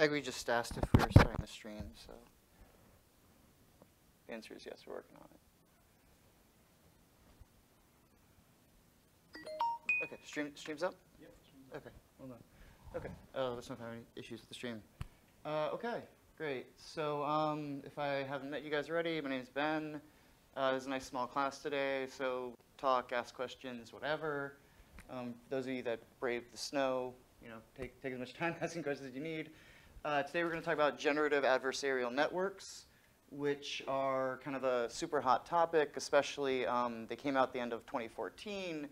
Egri just asked if we were starting the stream, so the answer is yes, we're working on it. Okay, stream, stream's up? Yep. Okay, hold on. Okay, oh, let's not have any issues with the stream. Uh, okay, great. So um, if I haven't met you guys already, my name is Ben. Uh, there's a nice small class today, so talk, ask questions, whatever. Um, those of you that brave the snow, you know, take, take as much time asking questions as you need. Uh, today we're going to talk about generative adversarial networks, which are kind of a super hot topic, especially um, they came out the end of 2014.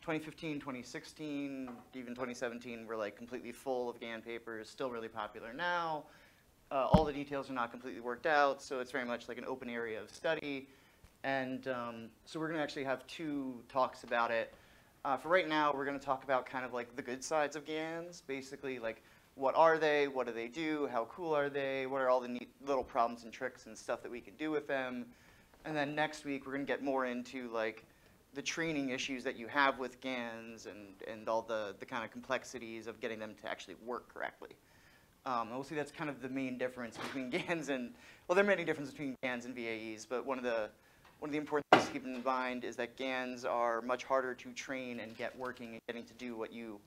2015, 2016, even 2017 were like completely full of GAN papers, still really popular now. Uh, all the details are not completely worked out, so it's very much like an open area of study. And um, so we're going to actually have two talks about it. Uh, for right now, we're going to talk about kind of like the good sides of GANs, basically like what are they, what do they do, how cool are they, what are all the neat little problems and tricks and stuff that we can do with them. And then next week, we're going to get more into like the training issues that you have with GANs and, and all the, the kind of complexities of getting them to actually work correctly. Um, and we'll see that's kind of the main difference between GANs and, well, there are many differences between GANs and VAEs, but one of the, one of the important things to keep in mind is that GANs are much harder to train and get working and getting to do what you,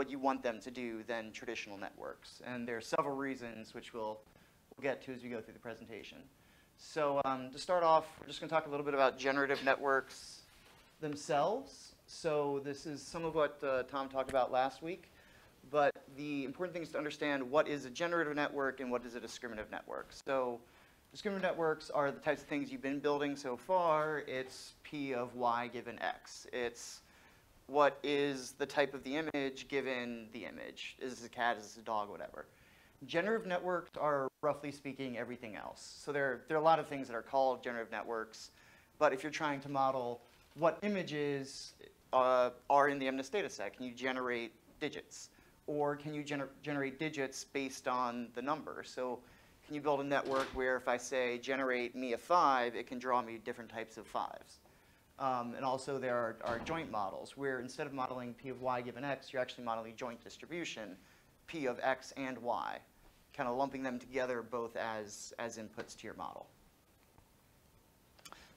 what you want them to do than traditional networks. And there are several reasons which we'll, we'll get to as we go through the presentation. So um, to start off, we're just going to talk a little bit about generative networks themselves. So this is some of what uh, Tom talked about last week. But the important thing is to understand what is a generative network and what is a discriminative network. So discriminative networks are the types of things you've been building so far. It's P of Y given X. It's what is the type of the image given the image. Is this a cat, is this a dog, whatever. Generative networks are, roughly speaking, everything else. So there, there are a lot of things that are called generative networks. But if you're trying to model what images uh, are in the MNIST dataset. Can you generate digits? Or can you gener generate digits based on the number? So can you build a network where if I say generate me a five, it can draw me different types of fives? Um, and also there are, are, joint models where instead of modeling p of y given x, you're actually modeling joint distribution, p of x and y, kind of lumping them together both as, as inputs to your model.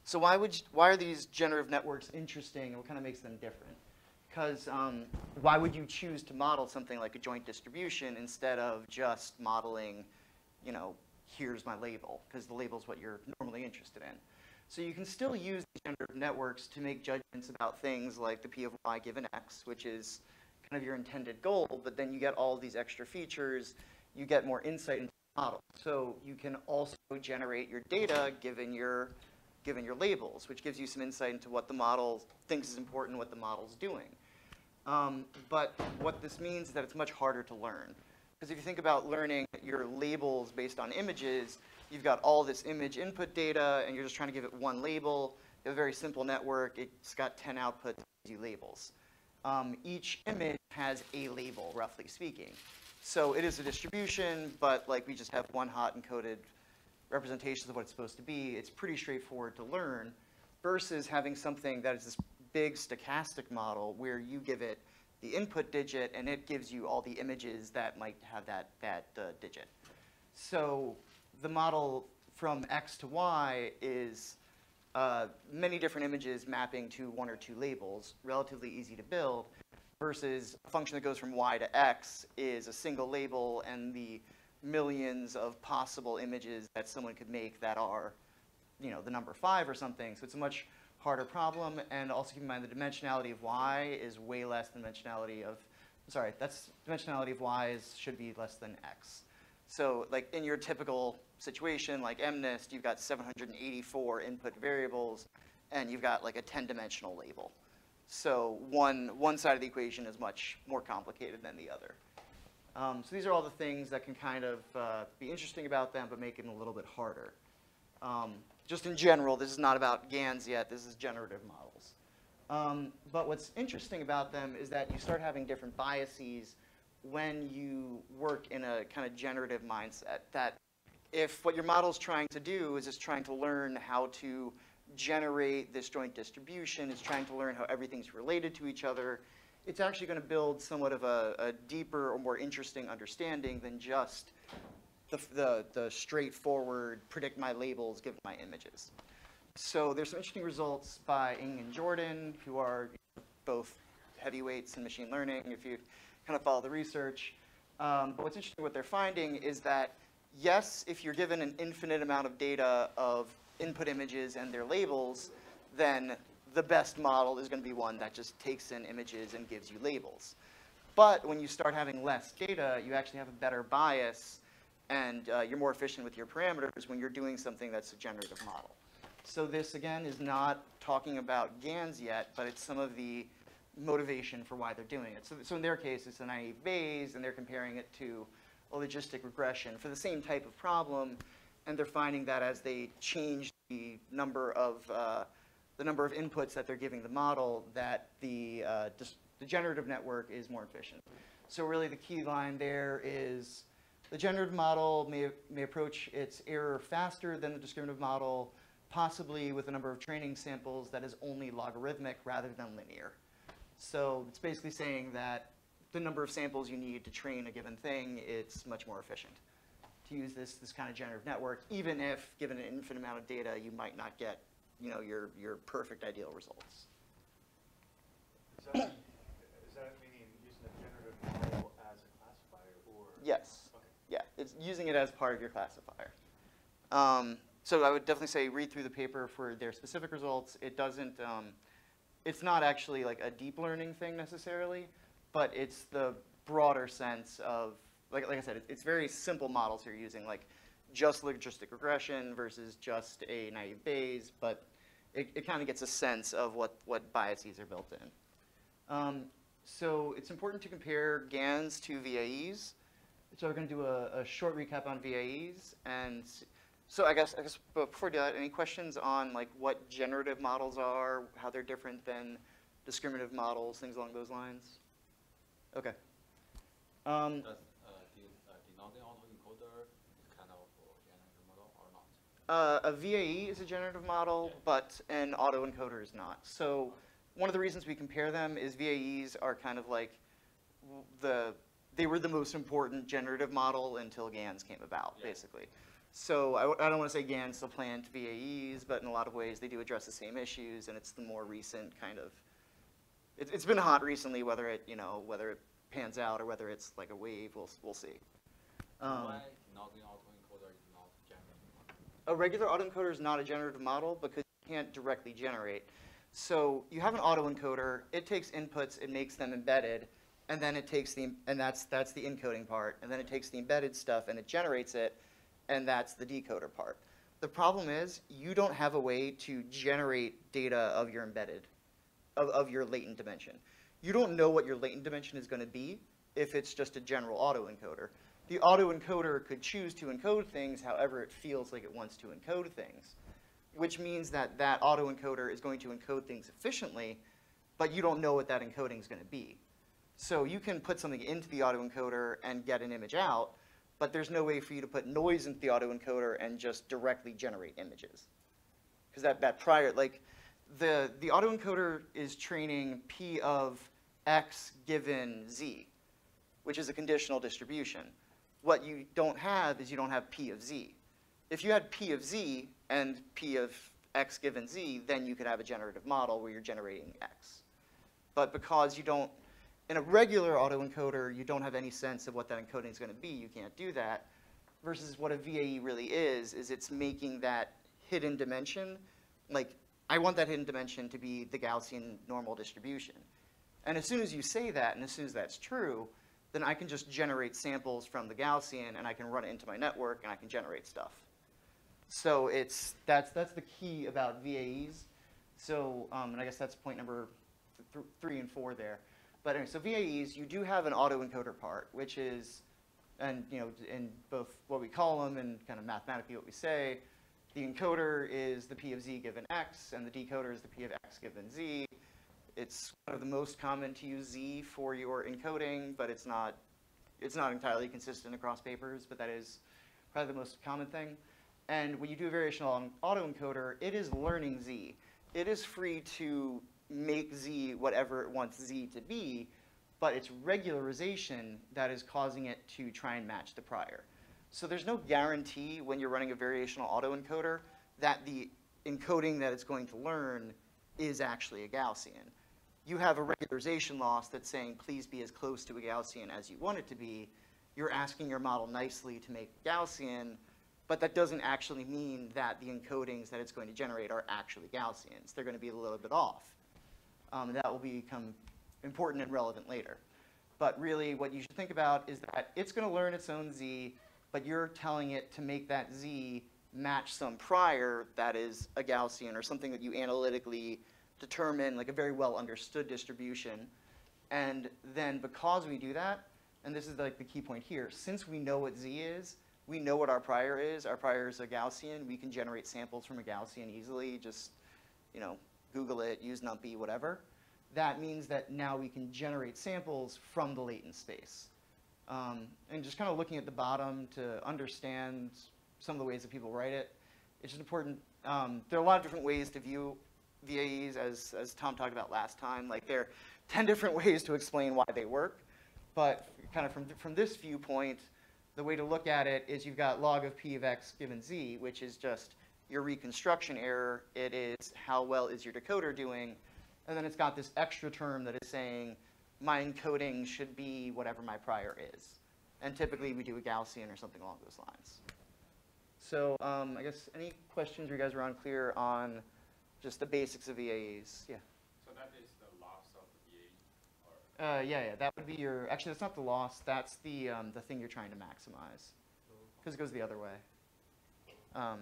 So why, would you, why are these generative networks interesting and what kind of makes them different? Because um, why would you choose to model something like a joint distribution instead of just modeling, you know, here's my label, because the label is what you're normally interested in. So you can still use these generative networks to make judgments about things like the p of y given x, which is kind of your intended goal, but then you get all these extra features, you get more insight into the model. So you can also generate your data given your given your labels, which gives you some insight into what the model thinks is important, what the model's doing. Um, but what this means is that it's much harder to learn. Because if you think about learning your labels based on images, you've got all this image input data, and you're just trying to give it one label. A very simple network. It's got 10 outputs, you labels. Um, each image has a label, roughly speaking. So it is a distribution, but like we just have one hot encoded representations of what it's supposed to be, it's pretty straightforward to learn versus having something that is this big stochastic model where you give it the input digit and it gives you all the images that might have that, that uh, digit. So the model from X to Y is uh, many different images mapping to one or two labels, relatively easy to build, versus a function that goes from Y to X is a single label and the millions of possible images that someone could make that are, you know, the number five or something. So it's a much harder problem. And also keep in mind the dimensionality of y is way less than the dimensionality of, sorry, that's dimensionality of y is, should be less than x. So like in your typical situation, like MNIST, you've got 784 input variables, and you've got like a 10-dimensional label. So one, one side of the equation is much more complicated than the other. Um, so these are all the things that can kind of uh, be interesting about them, but make it a little bit harder. Um, just in general, this is not about GANs yet. This is generative models. Um, but what's interesting about them is that you start having different biases when you work in a kind of generative mindset. That if what your model is trying to do is just trying to learn how to generate this joint distribution, is trying to learn how everything's related to each other, it's actually going to build somewhat of a, a deeper or more interesting understanding than just the, the, the straightforward predict my labels, give my images. So there's some interesting results by Ng and Jordan, who are both heavyweights in machine learning, if you kind of follow the research. Um, but what's interesting, what they're finding is that, yes, if you're given an infinite amount of data of input images and their labels, then the best model is going to be one that just takes in images and gives you labels. But when you start having less data, you actually have a better bias, and uh, you're more efficient with your parameters when you're doing something that's a generative model. So this, again, is not talking about GANs yet, but it's some of the motivation for why they're doing it. So, so in their case, it's a naive Bayes, and they're comparing it to logistic regression for the same type of problem, and they're finding that as they change the number of uh, the number of inputs that they're giving the model, that the, uh, the generative network is more efficient. So really the key line there is the generative model may, may approach its error faster than the discriminative model, possibly with a number of training samples that is only logarithmic rather than linear. So it's basically saying that the number of samples you need to train a given thing, it's much more efficient to use this, this kind of generative network, even if, given an infinite amount of data, you might not get you know, your, your perfect ideal results. Is that, is that meaning using a generative model as a classifier or? Yes. Okay. Yeah, it's using it as part of your classifier. Um, so I would definitely say read through the paper for their specific results. It doesn't, um, it's not actually like a deep learning thing necessarily, but it's the broader sense of, like, like I said, it's very simple models you're using, like just logistic regression versus just a naive Bayes, but it, it kind of gets a sense of what, what biases are built in. Um, so it's important to compare GANs to VAEs. So we're going to do a, a, short recap on VAEs. And so I guess, I guess before we do that, any questions on like what generative models are, how they're different than discriminative models, things along those lines? Okay. Um, Does uh, the, uh, denoising autoencoder kind of a generative model or not? Uh, a VAE is a generative model, but an autoencoder is not. So one of the reasons we compare them is VAEs are kind of like the, they were the most important generative model until GANs came about, Yeah. basically. So I, I don't want to say GANs supplant VAEs, but in a lot of ways they do address the same issues, and it's the more recent kind of, it, it's been hot recently, whether it, you know, whether it pans out or whether it's like a wave, we'll, we'll see. Um, Why denoising autoencoder is not generative a regular autoencoder is not a generative model because you can't directly generate. So you have an autoencoder, it takes inputs, it makes them embedded, and then it takes the, and that's, that's the encoding part, and then it takes the embedded stuff and it generates it, and that's the decoder part. The problem is you don't have a way to generate data of your embedded, of, of your latent dimension. You don't know what your latent dimension is going to be if it's just a general autoencoder. The autoencoder could choose to encode things however it feels like it wants to encode things, which means that that autoencoder is going to encode things efficiently, but you don't know what that encoding is going to be. So you can put something into the autoencoder and get an image out, but there's no way for you to put noise into the autoencoder and just directly generate images. Because that, that prior, like, the, the autoencoder is training P of x given z, which is a conditional distribution. What you don't have is you don't have P of z. If you had P of z and P of x given z, then you could have a generative model where you're generating x. But because you don't, in a regular autoencoder, you don't have any sense of what that encoding is going to be, you can't do that. Versus what a VAE really is, is it's making that hidden dimension, like, I want that hidden dimension to be the Gaussian normal distribution. And as soon as you say that, and as soon as that's true, then I can just generate samples from the Gaussian, and I can run it into my network, and I can generate stuff. So it's, that's, that's the key about VAEs. So, um, and I guess that's point number th three and four there. But anyway, so VAEs, you do have an autoencoder part, which is, and you know, in both what we call them and kind of mathematically what we say, the encoder is the p of z given x, and the decoder is the p of x given z. It's one of the most common to use z for your encoding, but it's not, it's not entirely consistent across papers, but that is probably the most common thing. And when you do a variational autoencoder, it is learning z. It is free to make Z whatever it wants Z to be, but it's regularization that is causing it to try and match the prior. So there's no guarantee when you're running a variational autoencoder that the encoding that it's going to learn is actually a Gaussian. You have a regularization loss that's saying, please be as close to a Gaussian as you want it to be. You're asking your model nicely to make Gaussian, but that doesn't actually mean that the encodings that it's going to generate are actually Gaussians. They're going to be a little bit off. Um, that will become important and relevant later. But really, what you should think about is that it's going to learn its own Z, but you're telling it to make that Z match some prior that is a Gaussian or something that you analytically determine, like a very well understood distribution. And then because we do that, and this is like the key point here, since we know what Z is, we know what our prior is. Our prior is a Gaussian. We can generate samples from a Gaussian easily. Just, you know, Google it, use NumPy, whatever. That means that now we can generate samples from the latent space. Um, and just kind of looking at the bottom to understand some of the ways that people write it, it's just important. Um, there are a lot of different ways to view VAEs, as, as Tom talked about last time. Like there are 10 different ways to explain why they work. But kind of from, from this viewpoint, the way to look at it is you've got log of p of x given z, which is just your reconstruction error. It is how well is your decoder doing. And then it's got this extra term that is saying my encoding should be whatever my prior is. And typically we do a Gaussian or something along those lines. So um, I guess any questions or you guys are unclear on just the basics of VAEs? Yeah. So that is the loss of the VA or? Uh, yeah, yeah, that would be your, actually, that's not the loss, that's the, um, the thing you're trying to maximize, because it goes the other way. Um,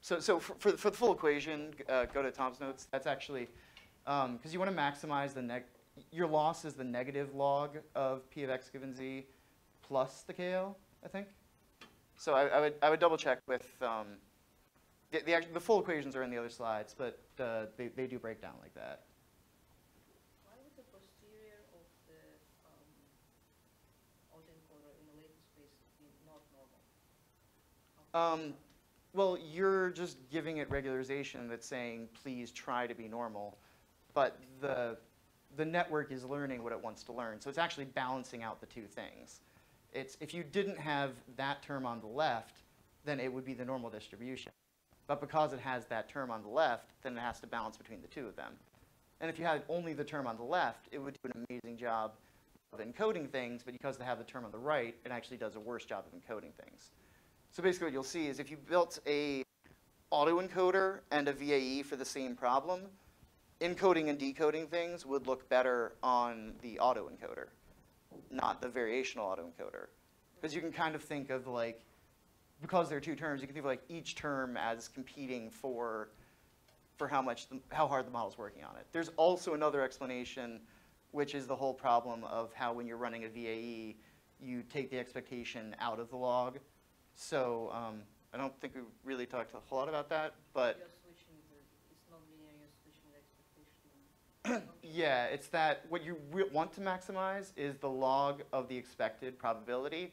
so, so for, for, for the full equation, uh, go to Tom's notes, that's actually, because you want to maximize the neg, your loss is the negative log of p of x given z plus the KL, I think. So I, I would, I would double check with, um, the, the, act- the full equations are in the other slides, but uh, they, they do break down like that. Why would the posterior of the um, autoencoder in the latent space be not normal? Um, well, you're just giving it regularization that's saying, please try to be normal. But the, the network is learning what it wants to learn. So it's actually balancing out the two things. It's, if you didn't have that term on the left, then it would be the normal distribution. But because it has that term on the left, then it has to balance between the two of them. And if you had only the term on the left, it would do an amazing job of encoding things, but because they have the term on the right, it actually does a worse job of encoding things. So basically what you'll see is if you built a autoencoder and a VAE for the same problem, encoding and decoding things would look better on the autoencoder, not the variational autoencoder. Because you can kind of think of like, because there are two terms, you can think of like each term as competing for, for how much, the, how hard the model's working on it. There's also another explanation, which is the whole problem of how when you're running a VAE, you take the expectation out of the log. So um, I don't think we really talked a whole lot about that, but You're switching the, it's not linear, you're switching the expectation. yeah, it's that what you want to maximize is the log of the expected probability.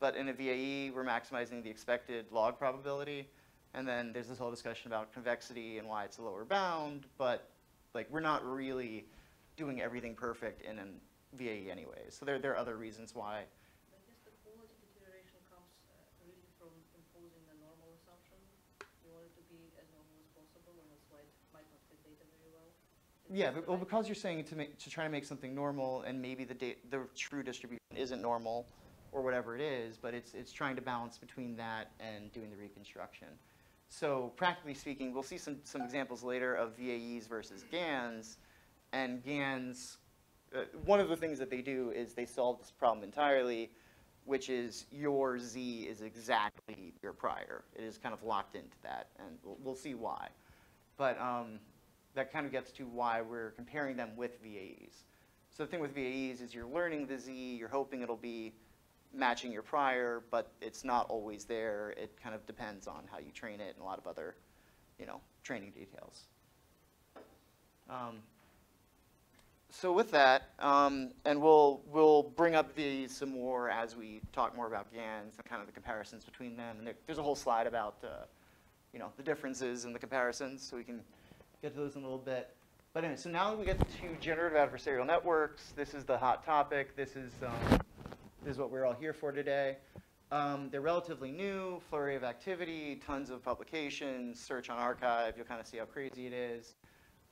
But in a VAE, we're maximizing the expected log probability. And then there's this whole discussion about convexity and why it's a lower bound. But like we're not really doing everything perfect in a VAE anyway. So there, there are other reasons why. I guess the quality deterioration comes uh, really from imposing a normal assumption. You want it to be as normal as possible, and that's why it might not fit data very well. Is Yeah, but, well, because you're saying to make, to try to make something normal, and maybe the the true distribution isn't normal, or whatever it is, but it's it's trying to balance between that and doing the reconstruction. So practically speaking, we'll see some some examples later of VAEs versus GANs, and GANs. Uh, one of the things that they do is they solve this problem entirely, which is your Z is exactly your prior. It is kind of locked into that, and we'll, we'll see why. But um, that kind of gets to why we're comparing them with VAEs. So the thing with VAEs is you're learning the Z, you're hoping it'll be matching your prior, but it's not always there. It kind of depends on how you train it and a lot of other, you know, training details. Um, so with that, um, and we'll we'll bring up these some more as we talk more about GANs and kind of the comparisons between them. And there, there's a whole slide about uh, you know the differences and the comparisons, so we can get to those in a little bit. but anyway, so now that we get to generative adversarial networks. This is the hot topic. This is, um, this is what we're all here for today. Um, they're relatively new, flurry of activity, tons of publications, search on arXiv, you'll kind of see how crazy it is.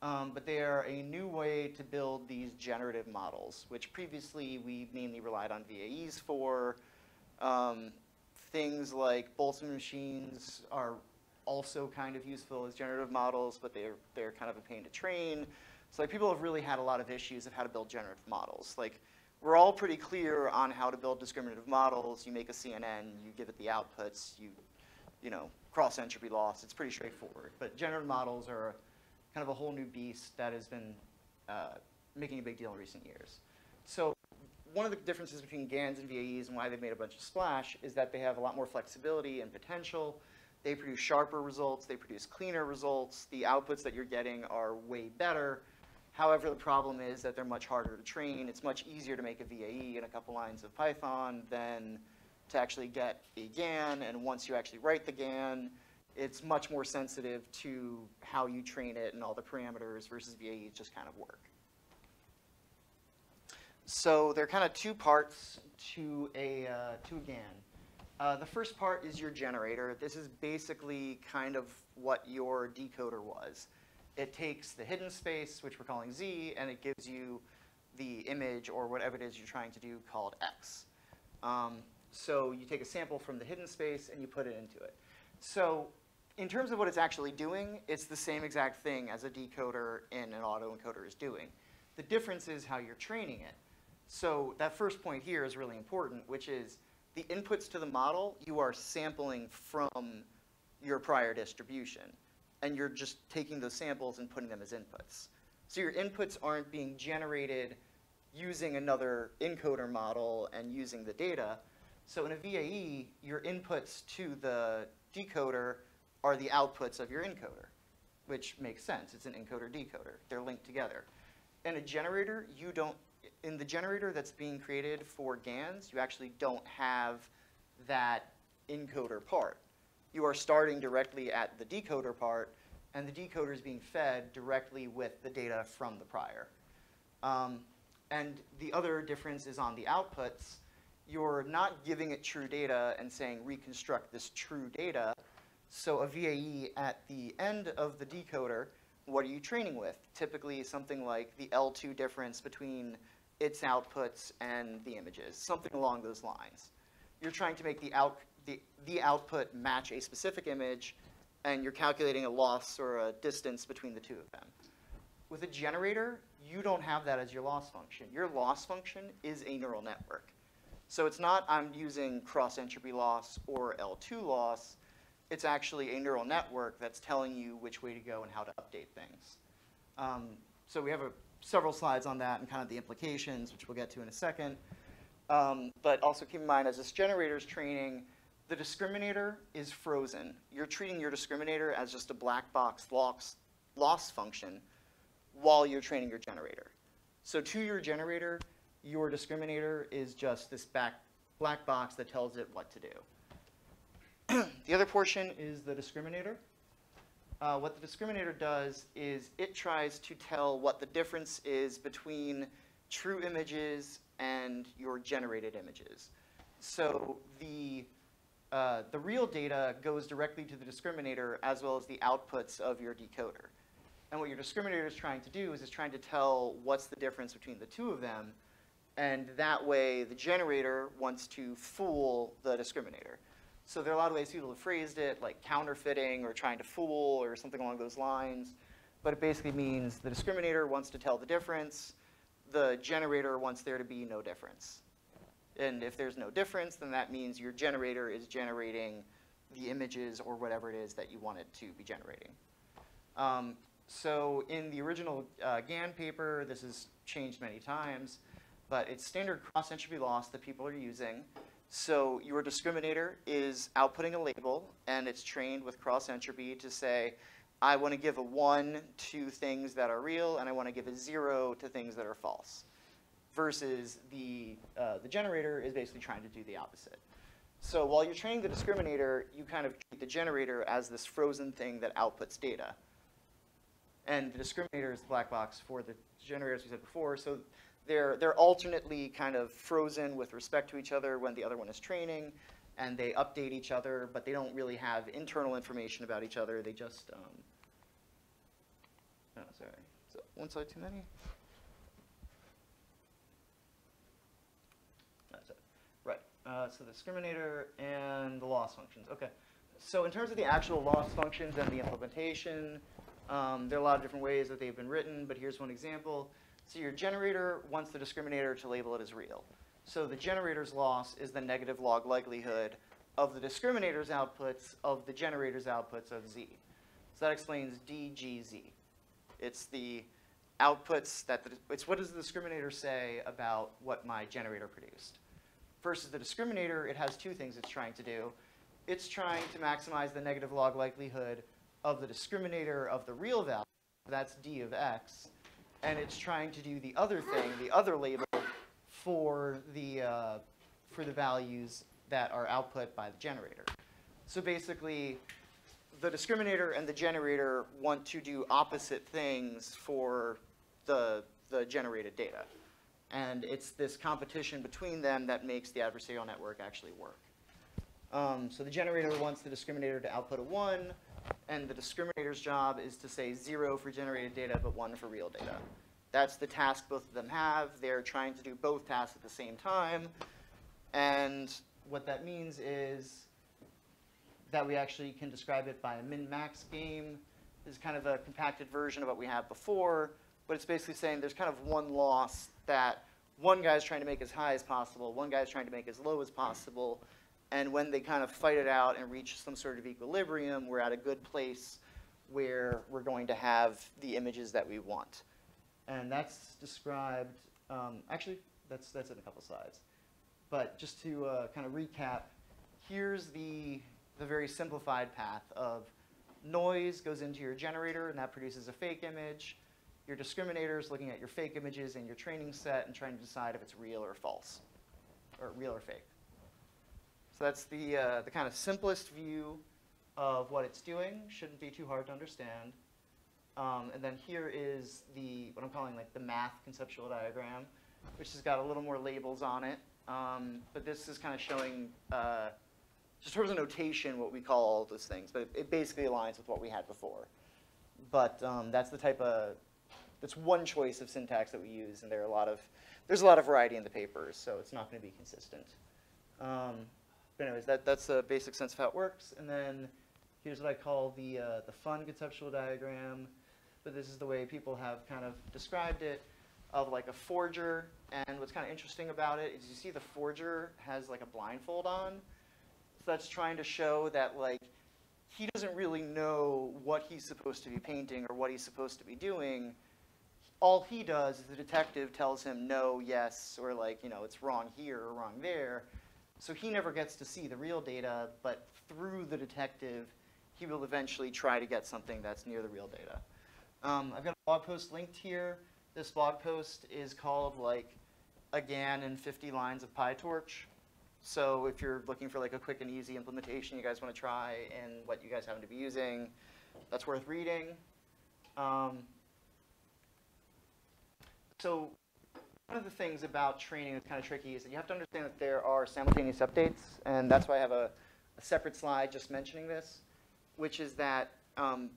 Um, but they are a new way to build these generative models, which previously we mainly relied on VAEs for. Um, things like Boltzmann machines are also kind of useful as generative models, but they're, they're kind of a pain to train. So like people have really had a lot of issues of how to build generative models. Like we're all pretty clear on how to build discriminative models. You make a CNN, you give it the outputs, you, you know, cross entropy loss. It's pretty straightforward. But generative models are kind of a whole new beast that has been uh, making a big deal in recent years. So one of the differences between GANs and VAEs and why they've made a bunch of splash is that they have a lot more flexibility and potential. They produce sharper results, they produce cleaner results. The outputs that you're getting are way better. However, the problem is that they're much harder to train. It's much easier to make a VAE in a couple lines of Python than to actually get a GAN. And once you actually write the GAN, it's much more sensitive to how you train it and all the parameters versus VAEs just kind of work. So there are kind of two parts to a, uh, to a GAN. Uh, the first part is your generator. This is basically kind of what your decoder was. It takes the hidden space, which we're calling Z, and it gives you the image or whatever it is you're trying to do called X. Um, so you take a sample from the hidden space and you put it into it. So in terms of what it's actually doing, it's the same exact thing as a decoder in an autoencoder is doing. The difference is how you're training it. So that first point here is really important, which is the inputs to the model, you are sampling from your prior distribution. And you're just taking those samples and putting them as inputs. So your inputs aren't being generated using another encoder model and using the data. So in a VAE, your inputs to the decoder are the outputs of your encoder, which makes sense. It's an encoder decoder. They're linked together. In a generator, you don't in the generator that's being created for GANs, you actually don't have that encoder part. You are starting directly at the decoder part, and the decoder is being fed directly with the data from the prior. Um, and the other difference is on the outputs. You're not giving it true data and saying reconstruct this true data. So a VAE at the end of the decoder, what are you training with? Typically something like the L2 difference between its outputs and the images, something along those lines. You're trying to make the, out, the, the output match a specific image, and you're calculating a loss or a distance between the two of them. With a generator, you don't have that as your loss function. Your loss function is a neural network. So it's not I'm using cross-entropy loss or L2 loss. It's actually a neural network that's telling you which way to go and how to update things. Um, so we have a several slides on that and kind of the implications, which we'll get to in a second. Um, but also keep in mind, as this generator is training, the discriminator is frozen. You're treating your discriminator as just a black box loss, loss function while you're training your generator. So to your generator, your discriminator is just this back, black box that tells it what to do. the other portion is the discriminator uh, what the discriminator does is it tries to tell what the difference is between true images and your generated images. So the, uh, the real data goes directly to the discriminator as well as the outputs of your decoder. And what your discriminator is trying to do is it's trying to tell what's the difference between the two of them. And that way, the generator wants to fool the discriminator. So there are a lot of ways people have phrased it, like counterfeiting or trying to fool or something along those lines. But it basically means the discriminator wants to tell the difference. The generator wants there to be no difference. And if there's no difference, then that means your generator is generating the images or whatever it is that you want it to be generating. Um, so in the original uh, GAN paper, this has changed many times, but it's standard cross-entropy loss that people are using. So your discriminator is outputting a label, and it's trained with cross entropy to say, I want to give a 1 to things that are real, and I want to give a 0 to things that are false. Versus the, uh, the generator is basically trying to do the opposite. So while you're training the discriminator, you kind of treat the generator as this frozen thing that outputs data. and the discriminator is the black box for the generator, as we said before. So they're, they're alternately kind of frozen with respect to each other when the other one is training, and they update each other, but they don't really have internal information about each other. They just, um, oh, sorry, so one slide too many? That's it. Right. Uh, so the discriminator and the loss functions. Okay. So in terms of the actual loss functions and the implementation, um, there are a lot of different ways that they've been written, but here's one example. So your generator wants the discriminator to label it as real. So the generator's loss is the negative log likelihood of the discriminator's outputs of the generator's outputs of z. So that explains DGZ. It's the outputs that, the, it's what does the discriminator say about what my generator produced. Versus the discriminator, it has two things it's trying to do. It's trying to maximize the negative log likelihood of the discriminator of the real value, that's d of x, and it's trying to do the other thing, the other label, for the, uh, for the values that are output by the generator. So basically, the discriminator and the generator want to do opposite things for the, the generated data. And it's this competition between them that makes the adversarial network actually work. Um, so the generator wants the discriminator to output a 1, and the discriminator's job is to say 0 for generated data, but 1 for real data. That's the task both of them have. They're trying to do both tasks at the same time. And what that means is that we actually can describe it by a min-max game. This is kind of a compacted version of what we had before, but it's basically saying there's kind of one loss that one guy's trying to make as high as possible, one guy's trying to make as low as possible, and when they kind of fight it out and reach some sort of equilibrium, we're at a good place where we're going to have the images that we want. And that's described, um, actually, that's, that's in a couple slides. But just to uh, kind of recap, here's the, the very simplified path of noise goes into your generator, and that produces a fake image. Your discriminator is looking at your fake images in your training set and trying to decide if it's real or false, or real or fake. So that's the, uh, the kind of simplest view of what it's doing. Shouldn't be too hard to understand. Um, and then here is the, what I'm calling like the math conceptual diagram, which has got a little more labels on it. Um, but this is kind of showing, uh, just in terms of notation, what we call all those things. But it, it basically aligns with what we had before. But um, that's the type of, that's one choice of syntax that we use, and there are a lot of, there's a lot of variety in the papers, so it's not going to be consistent. But anyways, that, that's the basic sense of how it works. And then here's what I call the, uh, the fun conceptual diagram. But this is the way people have kind of described it of like a forger. And what's kind of interesting about it is you see the forger has like a blindfold on. So that's trying to show that like he doesn't really know what he's supposed to be painting or what he's supposed to be doing. All he does is the detective tells him no, yes, or like, you know, it's wrong here or wrong there. So he never gets to see the real data, but through the detective, he will eventually try to get something that's near the real data. Um, I've got a blog post linked here. This blog post is called like a GAN in 50 lines of PyTorch. So if you're looking for like a quick and easy implementation you guys want to try and what you guys happen to be using, that's worth reading. Um, so one of the things about training that's kind of tricky is that you have to understand that there are simultaneous updates, and that's why I have a, a separate slide just mentioning this, which is that um,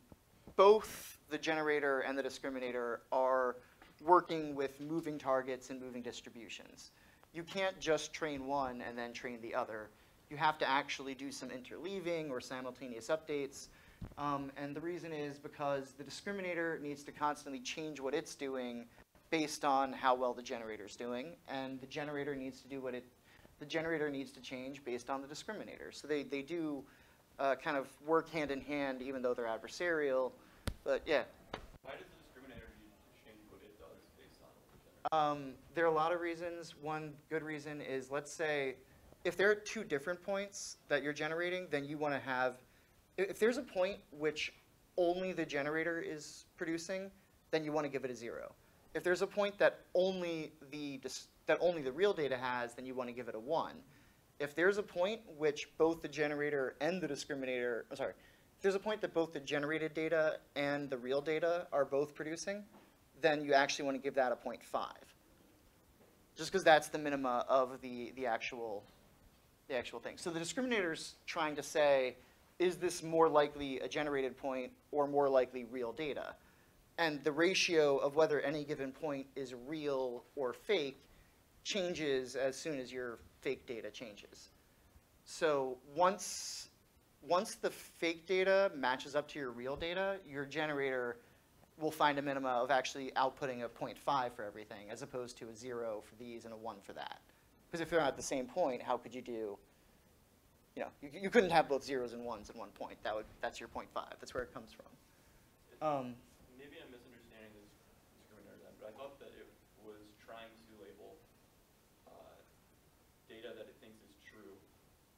both the generator and the discriminator are working with moving targets and moving distributions. You can't just train one and then train the other. You have to actually do some interleaving or simultaneous updates. Um, and the reason is because the discriminator needs to constantly change what it's doing based on how well the generator is doing, and the generator needs to do what it, the generator needs to change based on the discriminator. So they, they do uh, kind of work hand in hand, even though they're adversarial. But yeah, Why does the discriminator need to change what it does based on the generator? um, there are a lot of reasons. One good reason is, let's say, if there are two different points that you're generating, then you want to have, if there's a point which only the generator is producing, then you want to give it a zero. If there's a point that only the, that only the real data has, then you want to give it a one. If there's a point which both the generator and the discriminator, I'm sorry, there's a point that both the generated data and the real data are both producing, then you actually want to give that a 0.5. Just because that's the minima of the, the actual, the actual thing. So the discriminator's trying to say, is this more likely a generated point or more likely real data? And the ratio of whether any given point is real or fake changes as soon as your fake data changes. So once, once the fake data matches up to your real data, your generator will find a minima of actually outputting a 0.5 for everything, as opposed to a zero for these and a one for that. Because if they're not at the same point, how could you do, you know, you, you couldn't have both zeros and ones in one point. That would, that's your 0.5. That's where it comes from. Um, Maybe I'm misunderstanding this discriminator then, but I thought that it was trying to label uh, data that it thinks is true,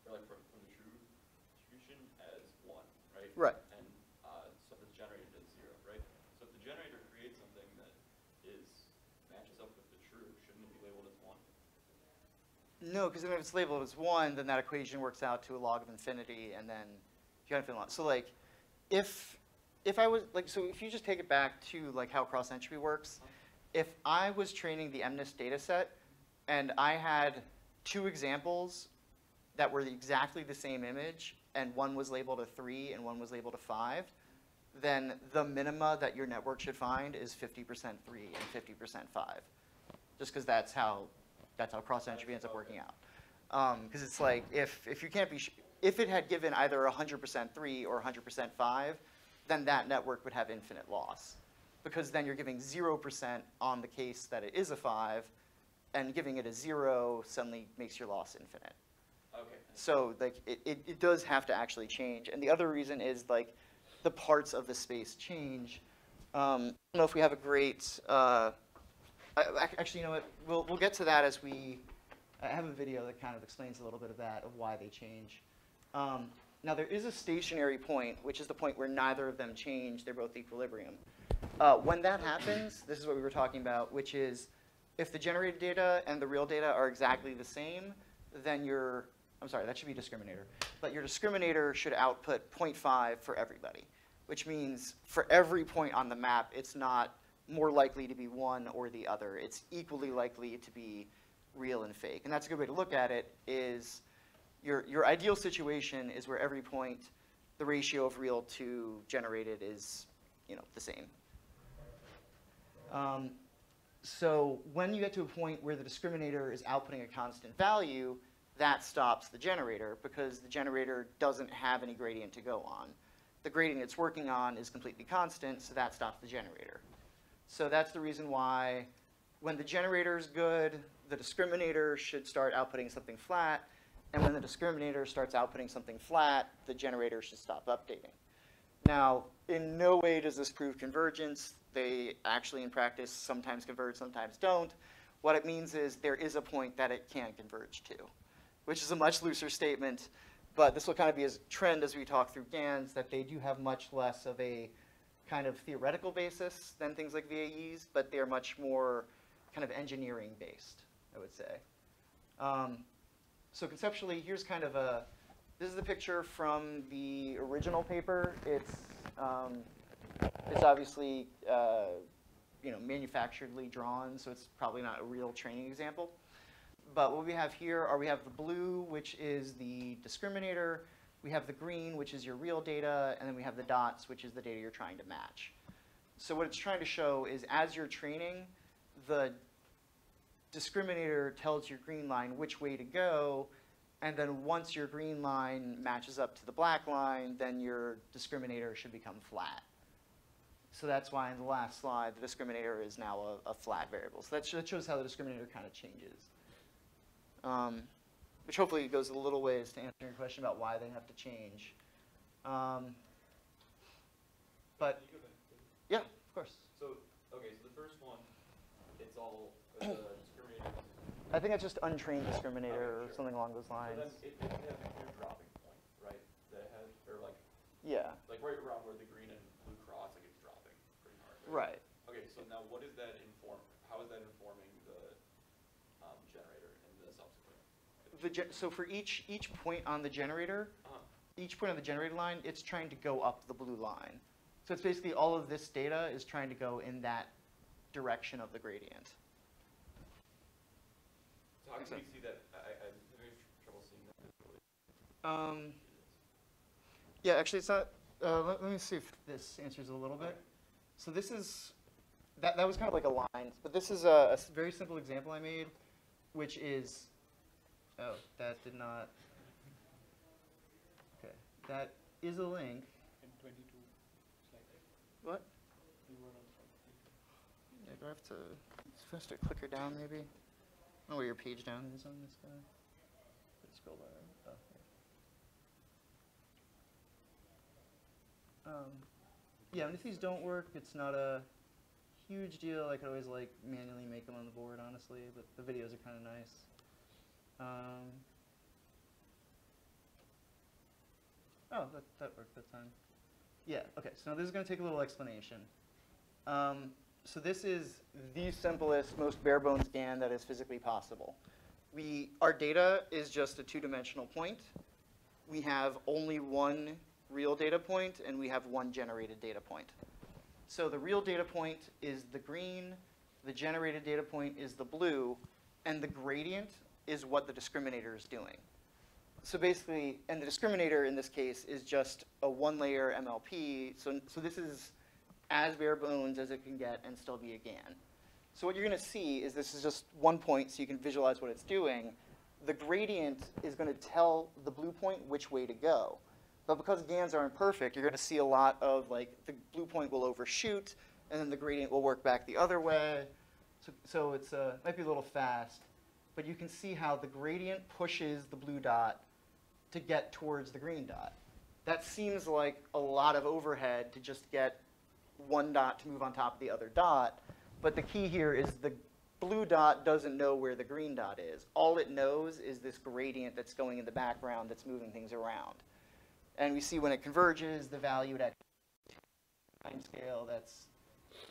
or like from, from the true distribution as one, right? And uh, stuff that's generated as zero, right? So if the generator creates something that is, matches up with the true, shouldn't it be labeled as one? No, because if it's labeled as one, then that equation works out to a log of infinity, and then you got infinite log. So like, if if I was like, so if you just take it back to like how cross entropy works, if I was training the MNIST data set and I had two examples that were exactly the same image, and one was labeled a three and one was labeled a five, then the minima that your network should find is 50% three and 50% five. Just because that's how, that's how cross entropy ends up working out. Um, because it's like, if, if you can't be, sh- if it had given either 100% three or 100% five, then that network would have infinite loss. Because then you're giving 0% on the case that it is a five, and giving it a zero suddenly makes your loss infinite. So like it, it, it does have to actually change. And the other reason is like the parts of the space change. Um, I don't know if we have a great, uh, actually, you know what, we'll, we'll get to that as we, I have a video that kind of explains a little bit of that, of why they change. Um, now there is a stationary point, which is the point where neither of them change, they're both equilibrium. Uh, when that happens, this is what we were talking about, which is if the generated data and the real data are exactly the same, then your, I'm sorry, that should be discriminator, but your discriminator should output 0.5 for everybody, which means for every point on the map, it's not more likely to be one or the other. It's equally likely to be real and fake. And that's a good way to look at it is your, your ideal situation is where every point, the ratio of real to generated is, you know, the same. Um, so when you get to a point where the discriminator is outputting a constant value, that stops the generator because the generator doesn't have any gradient to go on. The gradient it's working on is completely constant, so that stops the generator. So that's the reason why when the generator is good, the discriminator should start outputting something flat, and when the discriminator starts outputting something flat, the generator should stop updating. Now, in no way does this prove convergence. They actually, in practice, sometimes converge, sometimes don't. What it means is there is a point that it can converge to, which is a much looser statement, but this will kind of be a trend as we talk through GANs, that they do have much less of a kind of theoretical basis than things like VAEs, but they're much more kind of engineering based, I would say. Um, so conceptually, here's kind of a, this is the picture from the original paper. It's, um, it's obviously, uh, you know, manufacturedly drawn, so it's probably not a real training example. But what we have here are we have the blue, which is the discriminator. We have the green, which is your real data, and then we have the dots, which is the data you're trying to match. So what it's trying to show is as you're training, the discriminator tells your green line which way to go, and then once your green line matches up to the black line, then your discriminator should become flat. So that's why in the last slide, the discriminator is now a, a flat variable. So that, sh- that shows how the discriminator kind of changes. Um, which hopefully goes a little ways to answer your question about why they have to change. Um, but, Can you go back to- yeah, of course. So, okay, so the first one, it's all, uh, discriminator. I think it's just untrained discriminator or Okay, sure. something along those lines. So it, it has a clear dropping point, right? That has, or like, Yeah, like right around where the green and blue cross, like it's dropping pretty hard. right. Okay, so now what is that inform, how is that informing the, um, generator in the? So for each, each point on the generator, Uh-huh. each point on the generated line, it's trying to go up the blue line. So it's basically all of this data is trying to go in that direction of the gradient. So how can we see that, I, I, I'm having trouble seeing that. Um, yeah, actually, it's not. Uh, let, let me see if this answers a little bit. So this is that that was kind of like a line, but this is a very simple example I made, which is. Oh, that did not. Okay, that is a link. in twenty-two slide. What? You were on slide Yeah, do I have to? Supposed to clicker down maybe? I don't know where your page down is on this guy. Let's scroll bar. Oh. Um, yeah, and if these don't work, it's not a huge deal. I could always like manually make them on the board, honestly, but the videos are kind of nice. Um, oh, that, that worked that time. Yeah, okay, so now this is going to take a little explanation. Um, so this is the simplest, most bare bones GAN that is physically possible. We, our data is just a two-dimensional point. We have only one real data point, and we have one generated data point. So the real data point is the green, the generated data point is the blue, and the gradient is what the discriminator is doing. So basically, and the discriminator in this case is just a one-layer MLP. So, so this is as bare bones as it can get and still be a GAN. So what you're going to see is this is just one point, so you can visualize what it's doing. The gradient is going to tell the blue point which way to go. But because GANs aren't perfect, you're going to see a lot of like the blue point will overshoot, and then the gradient will work back the other way. So, so it's uh, might be a little fast, but you can see how the gradient pushes the blue dot to get towards the green dot. That seems like a lot of overhead to just get one dot to move on top of the other dot, but the key here is the blue dot doesn't know where the green dot is. All it knows is this gradient that's going in the background that's moving things around. And we see when it converges, the value at time scale that's,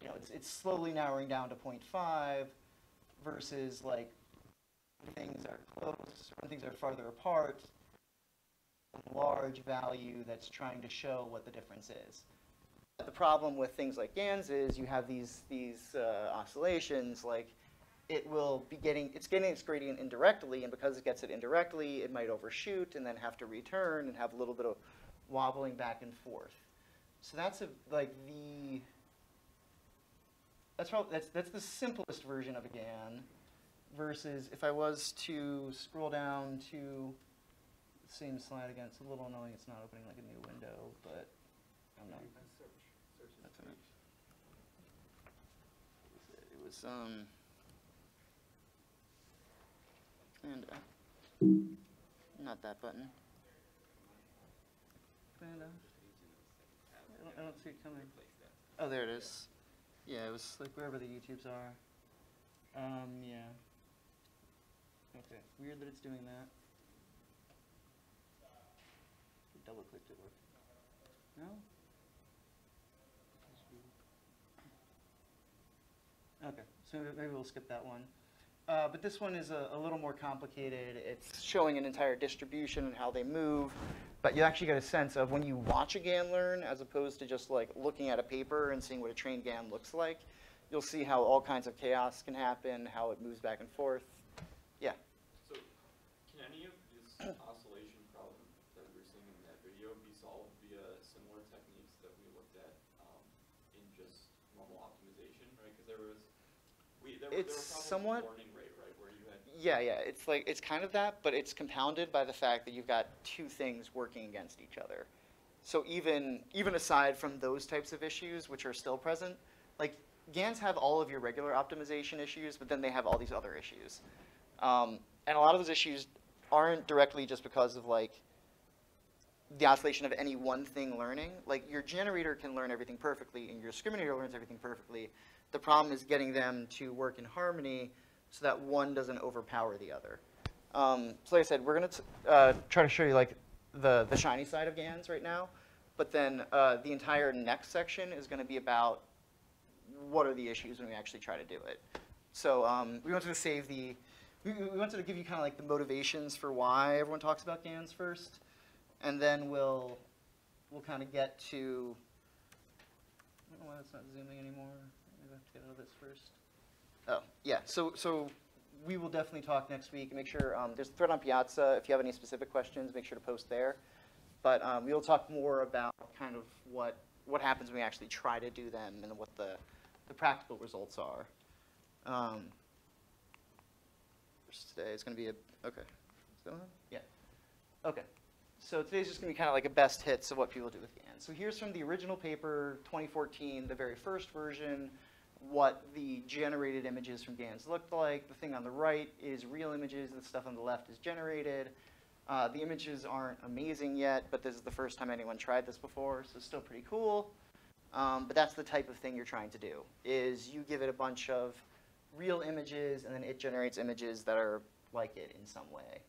you know, it's, it's slowly narrowing down to 0.5 versus like things are close, when things are farther apart, large value that's trying to show what the difference is. The problem with things like GANs is you have these, these uh, oscillations, like it will be getting, it's getting its gradient indirectly, and because it gets it indirectly, it might overshoot and then have to return and have a little bit of wobbling back and forth. So that's a, like the, that's probably, that's, that's the simplest version of a GAN versus if I was to scroll down to the same slide again, it's a little annoying, it's not opening like a new window, but I'm not. That's all right. It was, um, and, uh, not that button. And, uh, I don't, I don't see it coming. Oh, there it is. Yeah, it was like wherever the YouTubes are. Um, yeah. Okay, weird that it's doing that. Double clicked it work. No? Okay, so maybe we'll skip that one. Uh, but this one is a, a little more complicated. It's showing an entire distribution and how they move. But you actually get a sense of when you watch a GAN learn, as opposed to just like looking at a paper and seeing what a trained GAN looks like, you'll see how all kinds of chaos can happen, how it moves back and forth. Yeah. So, can any of this oscillation problem that we were seeing in that video be solved via similar techniques that we looked at um, in just normal optimization, right? Because there was, we, there there It's were somewhat- rate, right, where you had Yeah, yeah. It's like it's kind of that, but it's compounded by the fact that you've got two things working against each other. So even even aside from those types of issues, which are still present, like GANs have all of your regular optimization issues, but then they have all these other issues. Um, and a lot of those issues aren't directly just because of like the oscillation of any one thing learning. Like your generator can learn everything perfectly, and your discriminator learns everything perfectly. The problem is getting them to work in harmony so that one doesn't overpower the other. Um, so like I said, we're going to uh, try to show you like the, the shiny side of GANs right now, but then uh, the entire next section is going to be about what are the issues when we actually try to do it. So um, we wanted to save the, we, wanted to give you kind of like the motivations for why everyone talks about GANs first, and then we'll, we'll kind of get to, I don't know why it's not zooming anymore. Maybe I have to get out of this first. Oh, yeah, so, so we will definitely talk next week, and make sure, um, there's a thread on Piazza, if you have any specific questions, make sure to post there. But, um, we will talk more about kind of what, what happens when we actually try to do them and what the, the practical results are. Um, today is gonna be a, okay? Yeah, okay. So today's just gonna be kind of like a best hits of what people do with GAN. So here's from the original paper, 2014, the very first version, what the generated images from GANs looked like. The thing on the right is real images, the stuff on the left is generated. Uh, the images aren't amazing yet, but this is the first time anyone tried this before, so it's still pretty cool. Um, but that's the type of thing you're trying to do, is you give it a bunch of real images, and then it generates images that are like it in some way.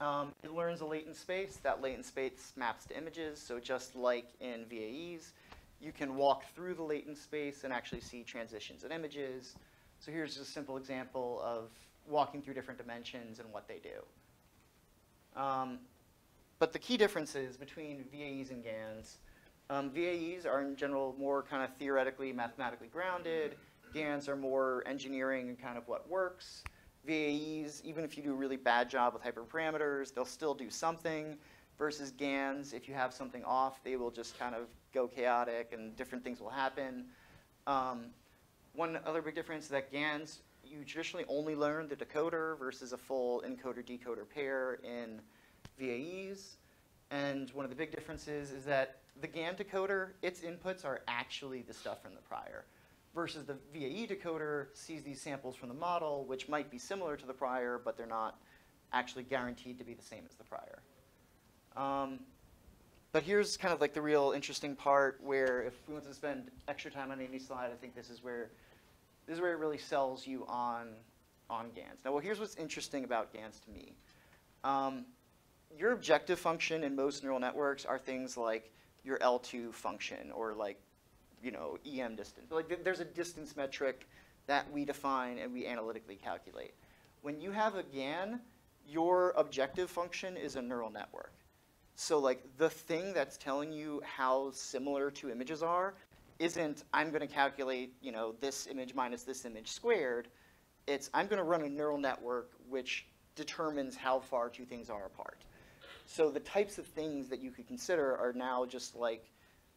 Um, it learns a latent space. That latent space maps to images. So just like in VAEs, you can walk through the latent space and actually see transitions in images. So here's just a simple example of walking through different dimensions and what they do. Um, but the key differences between VAEs and GANs, um, VAEs are in general more kind of theoretically, mathematically grounded. GANs are more engineering and kind of what works. VAEs, even if you do a really bad job with hyperparameters, they'll still do something. Versus GANs, if you have something off, they will just kind of go chaotic and different things will happen. Um, one other big difference is that GANs, you traditionally only learn the decoder versus a full encoder-decoder pair in VAEs. And one of the big differences is that the GAN decoder, its inputs are actually the stuff from the prior versus the VAE decoder sees these samples from the model, which might be similar to the prior, but they're not actually guaranteed to be the same as the prior. Um, but here's kind of like the real interesting part where if we want to spend extra time on any slide, I think this is where this is where it really sells you on on GANs. Now, well, here's what's interesting about GANs to me. Um, your objective function in most neural networks are things like your L2 function or like you know, EM distance. Like there's a distance metric that we define and we analytically calculate. When you have a GAN, your objective function is a neural network. So like the thing that's telling you how similar two images are isn't I'm going to calculate, you know, this image minus this image squared. It's I'm going to run a neural network which determines how far two things are apart. So the types of things that you could consider are now just like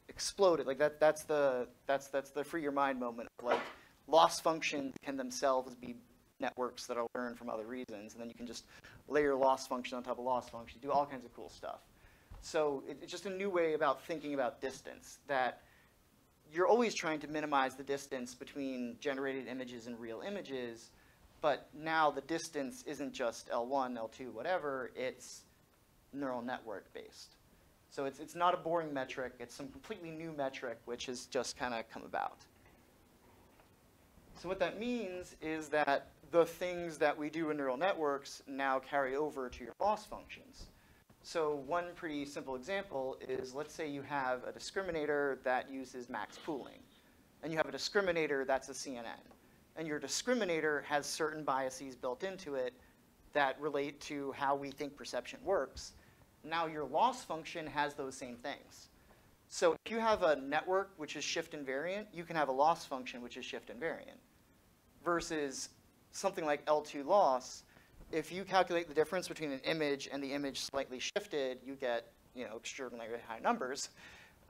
exploded. Like that, that's the that's that's the free your mind moment. Like loss functions can themselves be networks that are learned from other reasons, and then you can just layer loss function on top of loss function, do all kinds of cool stuff. So it, it's just a new way about thinking about distance. That you're always trying to minimize the distance between generated images and real images, but now the distance isn't just L1, L2, whatever. It's neural network based. So it's, it's not a boring metric. It's some completely new metric which has just kind of come about. So what that means is that the things that we do in neural networks now carry over to your loss functions. So one pretty simple example is let's say you have a discriminator that uses max pooling, and you have a discriminator that's a CNN. And your discriminator has certain biases built into it that relate to how we think perception works. Now your loss function has those same things. So if you have a network which is shift invariant, you can have a loss function which is shift invariant. Versus something like L2 loss, if you calculate the difference between an image and the image slightly shifted, you get you know, extraordinarily high numbers.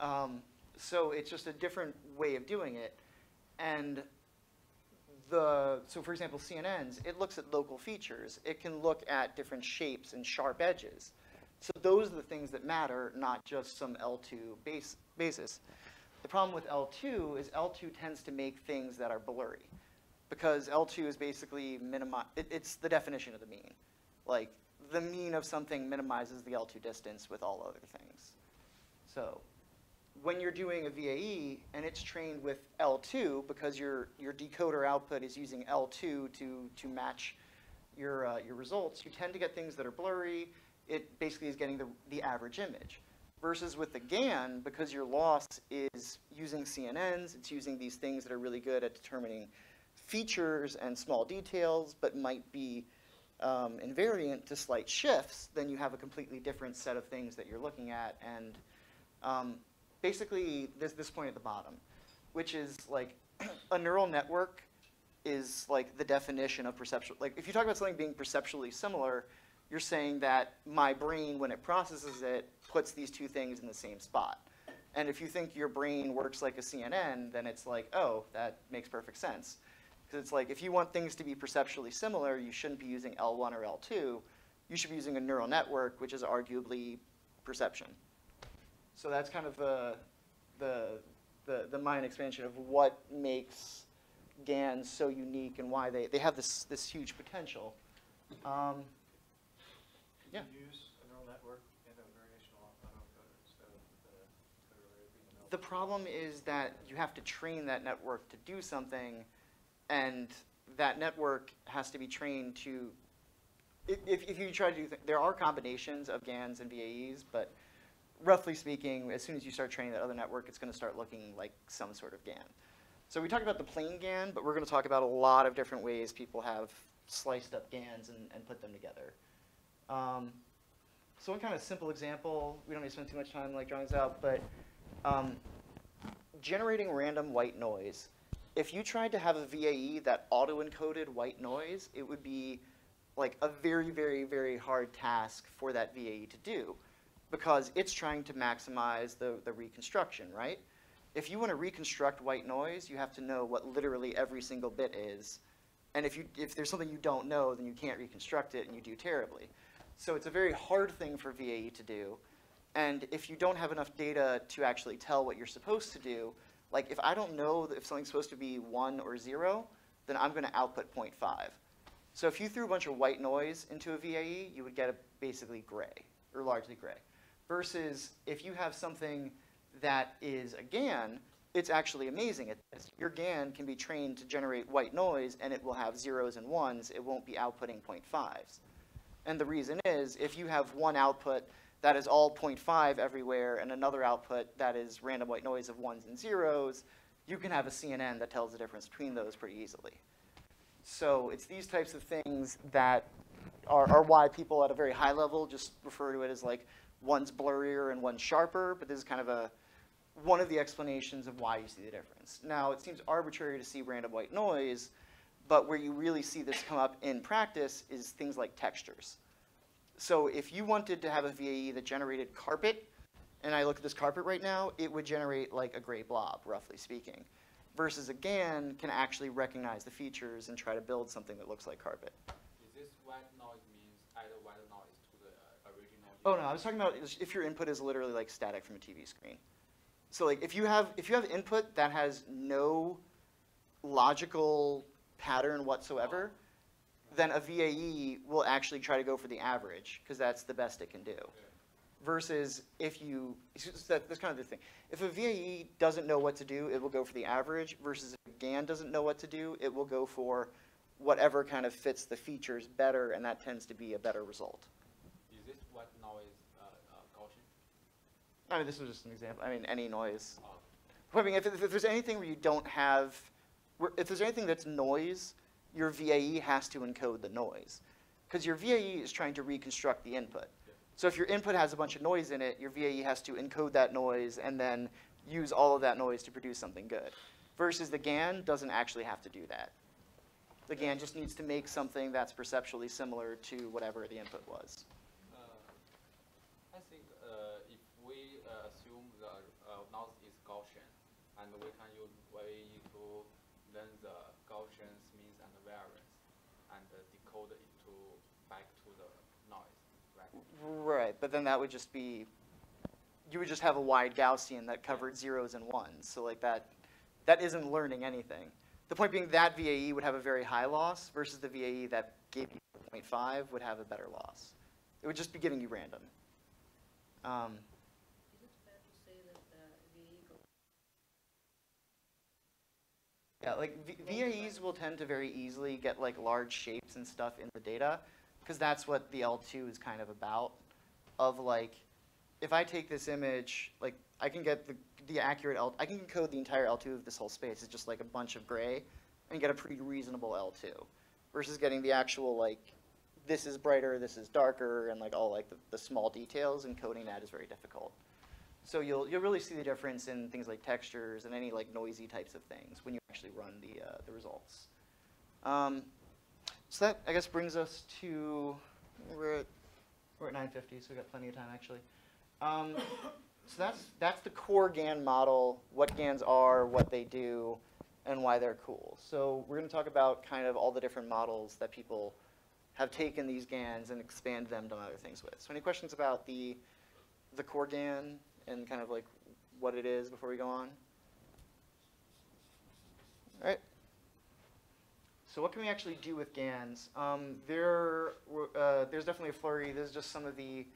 Um, so it's just a different way of doing it. And the, so for example, CNNs, it looks at local features. It can look at different shapes and sharp edges. So those are the things that matter, not just some L2 base, basis. The problem with L2 is L2 tends to make things that are blurry because L2 is basically it, it's the definition of the mean. Like the mean of something minimizes the L2 distance with all other things. So when you're doing a VAE and it's trained with L2 because your, your decoder output is using L2 to, to match your, uh, your results, you tend to get things that are blurry, it basically is getting the, the average image. Versus with the GAN, because your loss is using CNNs, it's using these things that are really good at determining features and small details, but might be um, invariant to slight shifts, then you have a completely different set of things that you're looking at. And um, basically, there's this point at the bottom, which is like a neural network is like the definition of perceptual. Like if you talk about something being perceptually similar, you're saying that my brain, when it processes it, puts these two things in the same spot. And if you think your brain works like a CNN, then it's like, oh, that makes perfect sense. Because it's like, if you want things to be perceptually similar, you shouldn't be using L1 or L2. You should be using a neural network, which is arguably perception. So that's kind of the, the, the, the mind expansion of what makes GANs so unique and why they, they have this, this huge potential. Um, Yeah. You use a neural network and a variational autoencoder instead of the encoder layer being a The problem is that you have to train that network to do something, and that network has to be trained to, if, if you try to do, th- there are combinations of GANs and VAEs, but roughly speaking, as soon as you start training that other network, it's gonna start looking like some sort of GAN. So we talked about the plain GAN, but we're gonna talk about a lot of different ways people have sliced up GANs and, and put them together. Um, so one kind of simple example, we don't need to spend too much time like drawing this out, but um, generating random white noise. If you tried to have a VAE that auto-encoded white noise, it would be like a very, very, very hard task for that VAE to do because it's trying to maximize the, the reconstruction, right? If you want to reconstruct white noise, you have to know what literally every single bit is. And if, you, if there's something you don't know, then you can't reconstruct it and you do terribly. So it's a very hard thing for VAE to do. And if you don't have enough data to actually tell what you're supposed to do, like if I don't know if something's supposed to be one or zero, then I'm going to output 0.5. So if you threw a bunch of white noise into a VAE, you would get a basically gray, or largely gray. Versus if you have something that is a GAN, it's actually amazing at this. Your GAN can be trained to generate white noise, and it will have zeros and ones. It won't be outputting 0.5s. And the reason is, if you have one output that is all 0.5 everywhere and another output that is random white noise of ones and zeros, you can have a CNN that tells the difference between those pretty easily. So it's these types of things that are, are why people at a very high level just refer to it as like one's blurrier and one's sharper, but this is kind of a one of the explanations of why you see the difference. Now, it seems arbitrary to see random white noise, but where you really see this come up in practice is things like textures. So if you wanted to have a VAE that generated carpet, and I look at this carpet right now, it would generate like a gray blob, roughly speaking. Versus a GAN can actually recognize the features and try to build something that looks like carpet. Is this white noise means add white noise to the uh, original? Oh no, I was talking about if your input is literally like static from a TV screen. So like if you have if you have input that has no logical pattern whatsoever, then a VAE will actually try to go for the average because that's the best it can do. Versus if you that, that's kind of the thing. If a VAE doesn't know what to do, it will go for the average. Versus if a GAN doesn't know what to do, it will go for whatever kind of fits the features better, and that tends to be a better result. Is this what noise uh, uh, Gaussian? I mean, this was just an example. I mean, any noise. Oh, I mean, if, if there's anything where you don't have, if there's anything that's noise, your VAE has to encode the noise. Because your VAE is trying to reconstruct the input. So if your input has a bunch of noise in it, your VAE has to encode that noise and then use all of that noise to produce something good. Versus the GAN doesn't actually have to do that. The GAN just needs to make something that's perceptually similar to whatever the input was. Uh, I think uh, if we uh, assume the noise is Gaussian, and we can use way to learn the means and variance, and uh, decode it to back to the noise, right? Right, but then that would just be, you would just have a wide Gaussian that covered zeros and ones. So like that, that isn't learning anything. The point being that VAE would have a very high loss versus the VAE that gave you 0.5 would have a better loss. It would just be giving you random. Um, Is it fair to say that uh, VE go- Yeah, like v- VAEs will tend to very easily get like large shapes and stuff in the data because that's what the L2 is kind of about. Of like, if I take this image, like I can get the, the accurate L, I can encode the entire L2 of this whole space. It's just like a bunch of gray and get a pretty reasonable L2 versus getting the actual like this is brighter, this is darker, and like all like the, the small details, and coding that is very difficult. So you'll, you'll really see the difference in things like textures and any like noisy types of things when you actually run the, uh, the results. Um, so that, I guess, brings us to, we're at, we're at 9.50, so we've got plenty of time, actually. Um, so that's, that's the core GAN model, what GANs are, what they do, and why they're cool. So we're going to talk about kind of all the different models that people have taken these GANs and expand them to other things with. So any questions about the, the core GAN and kind of like what it is before we go on? All right. So what can we actually do with GANs? Um, there, uh, there's definitely a flurry. This is just some of the,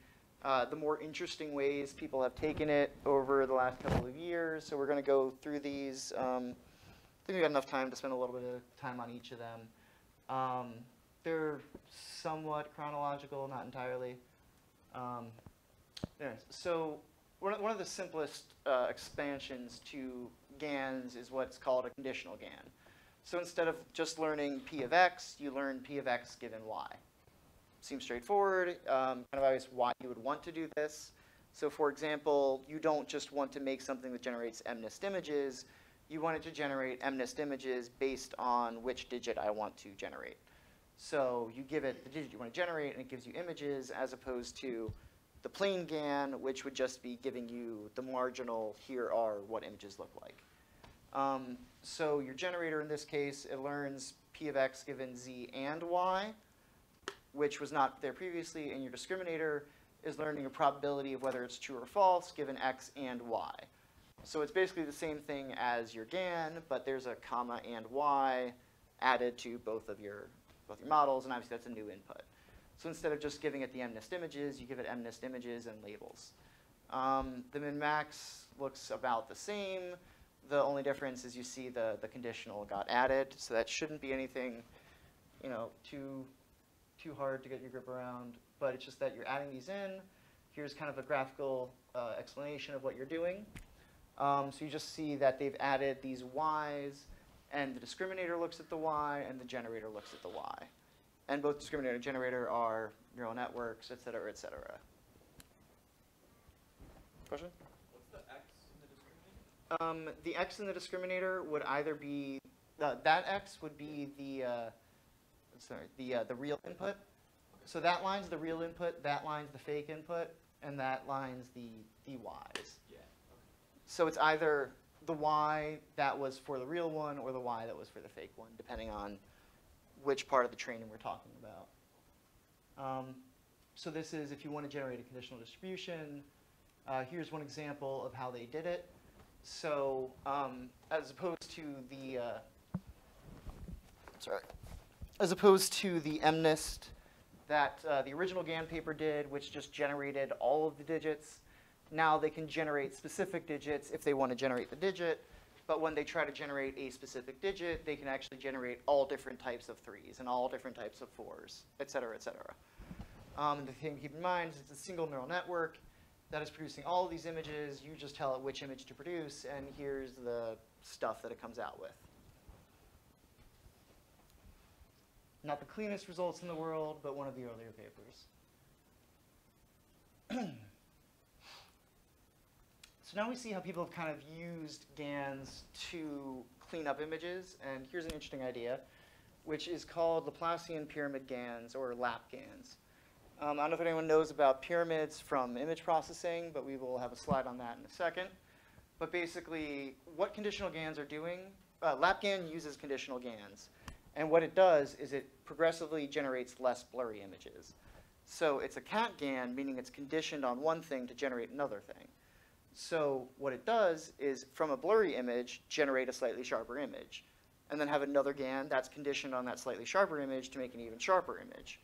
uh, the more interesting ways people have taken it over the last couple of years. So we're going to go through these. Um, I think we've got enough time to spend a little bit of time on each of them. Um, they're somewhat chronological, not entirely. Um, anyways, so one of, one of the simplest uh, expansions to GANs is what's called a conditional GAN. So instead of just learning P of X, you learn P of X given Y. Seems straightforward, um, kind of obvious why you would want to do this. So for example, you don't just want to make something that generates MNIST images, you want it to generate MNIST images based on which digit I want to generate. So you give it the digit you want to generate, and it gives you images, as opposed to the plain GAN, which would just be giving you the marginal, here are what images look like. Um, so your generator in this case, it learns P of X given Z and Y, which was not there previously, and your discriminator is learning a probability of whether it's true or false given X and Y. So it's basically the same thing as your GAN, but there's a comma and Y added to both of your, both your models, and obviously that's a new input. So instead of just giving it the MNIST images, you give it MNIST images and labels. Um, the min-max looks about the same. The only difference is you see the, the conditional got added, so that shouldn't be anything, you know, too, too hard to get your grip around, but it's just that you're adding these in. Here's kind of a graphical uh, explanation of what you're doing. Um, so you just see that they've added these y's, and the discriminator looks at the y, and the generator looks at the y. And both discriminator and generator are neural networks, et cetera, et cetera. Question? What's the X in the discriminator? Um, the x in the discriminator would either be uh, that x would be the uh, sorry the uh, the real input. So that line's the real input, that line's the fake input, and that line's the the y's. Yeah. So it's either the y that was for the real one or the y that was for the fake one, depending on which part of the training we're talking about. Um, so this is if you want to generate a conditional distribution. Uh, here's one example of how they did it. So um, as opposed to the uh, sorry, as opposed to the MNIST that uh, the original GAN paper did, which just generated all of the digits. Now they can generate specific digits if they want to generate the digit, but when they try to generate a specific digit, they can actually generate all different types of threes and all different types of fours, et cetera, et cetera. Um, the thing to keep in mind is it's a single neural network that is producing all of these images. You just tell it which image to produce, and here's the stuff that it comes out with. Not the cleanest results in the world, but one of the earlier papers. so now we see how people have kind of used GANs to clean up images, and here's an interesting idea, which is called Laplacian pyramid GANs, or LAP GANs. Um, I don't know if anyone knows about pyramids from image processing, but we will have a slide on that in a second. But basically, what conditional GANs are doing, uh, LapGAN uses conditional GANs. And what it does is it progressively generates less blurry images. So it's a cat GAN, meaning it's conditioned on one thing to generate another thing. So what it does is, from a blurry image, generate a slightly sharper image. And then have another GAN that's conditioned on that slightly sharper image to make an even sharper image.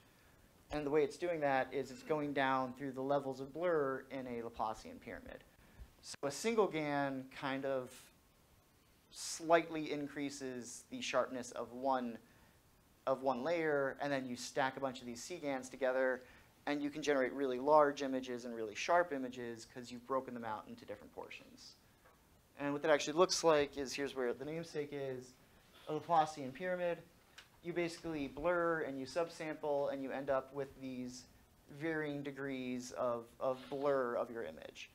And the way it's doing that is it's going down through the levels of blur in a Laplacian pyramid. So a single GAN kind of slightly increases the sharpness of one of one layer, and then you stack a bunch of these CGANs together, and you can generate really large images and really sharp images because you've broken them out into different portions. And what that actually looks like is here's where the namesake is, a Laplacian pyramid. you basically blur and you subsample and you end up with these varying degrees of, of blur of your image.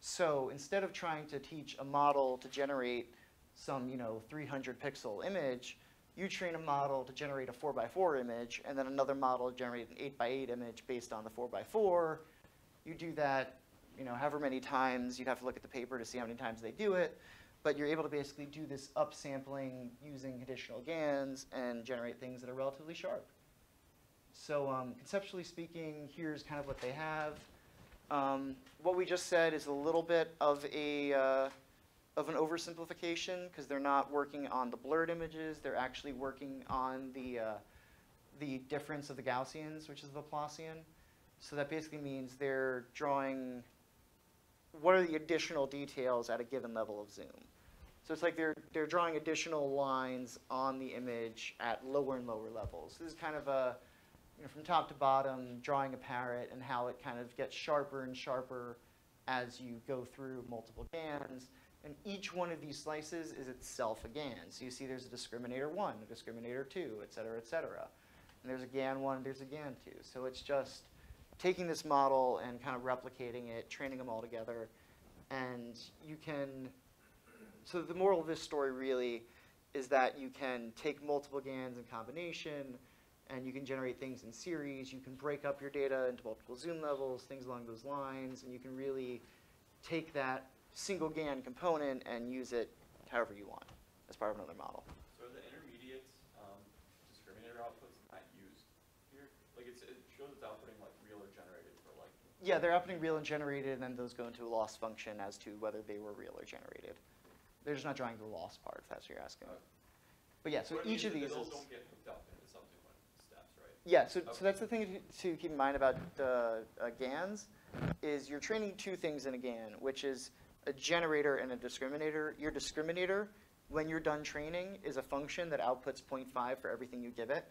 So instead of trying to teach a model to generate some, you know, 300 pixel image, you train a model to generate a 4x4 image, and then another model to generate an 8x8 image based on the 4x4. You do that, you know, however many times. You'd have to look at the paper to see how many times they do it. But you're able to basically do this upsampling using conditional GANs and generate things that are relatively sharp. So um, conceptually speaking, here's kind of what they have. Um, what we just said is a little bit of a uh, of an oversimplification because they're not working on the blurred images. They're actually working on the uh, the difference of the Gaussians, which is the Laplacian. So that basically means they're drawing what are the additional details at a given level of zoom. So it's like they're they're drawing additional lines on the image at lower and lower levels. This is kind of a you know, from top to bottom, drawing a parrot and how it kind of gets sharper and sharper as you go through multiple GANs. And each one of these slices is itself a GAN. So you see there's a discriminator 1, a discriminator 2, et cetera, et cetera. And there's a GAN 1, there's a GAN 2. So it's just taking this model and kind of replicating it, training them all together. And you can, so the moral of this story really is that you can take multiple GANs in combination, and you can generate things in series. You can break up your data into multiple zoom levels, things along those lines, and you can really take that single GAN component and use it however you want as part of another model. So are the intermediate um, discriminator outputs not used here? Like it's, it shows it's outputting like real or generated for like. Yeah, they're outputting real and generated, and then those go into a loss function as to whether they were real or generated. They're just not drawing the loss part, if that's what you're asking. Okay. But yeah, so I mean each of these is. Don't get hooked up into subsequent steps, right? Yeah, so, Okay. so that's the thing to to keep in mind about uh, uh, GANs, is you're training two things in a GAN, which is a generator and a discriminator. Your discriminator, when you're done training, is a function that outputs 0.5 for everything you give it.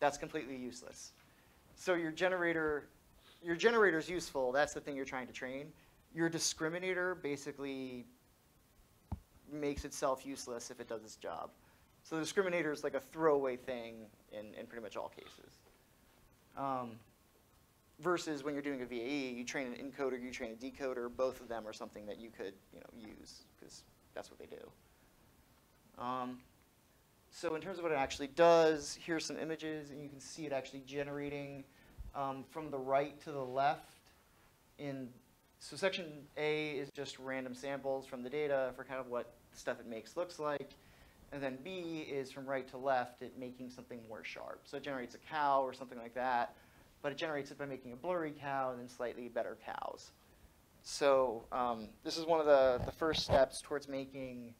That's completely useless. So your generator, your generator is useful. That's the thing you're trying to train. Your discriminator basically makes itself useless if it does its job. So the discriminator is like a throwaway thing in, in pretty much all cases. Um, versus when you're doing a VAE, you train an encoder, you train a decoder, both of them are something that you could you know, use because that's what they do. Um, so in terms of what it actually does, here's some images, and you can see it actually generating um, from the right to the left. In so section A is just random samples from the data for kind of what stuff it makes looks like. And then B is from right to left, it making something more sharp. So it generates a cow or something like that, but it generates it by making a blurry cow and then slightly better cows. So um, this is one of the, the first steps towards making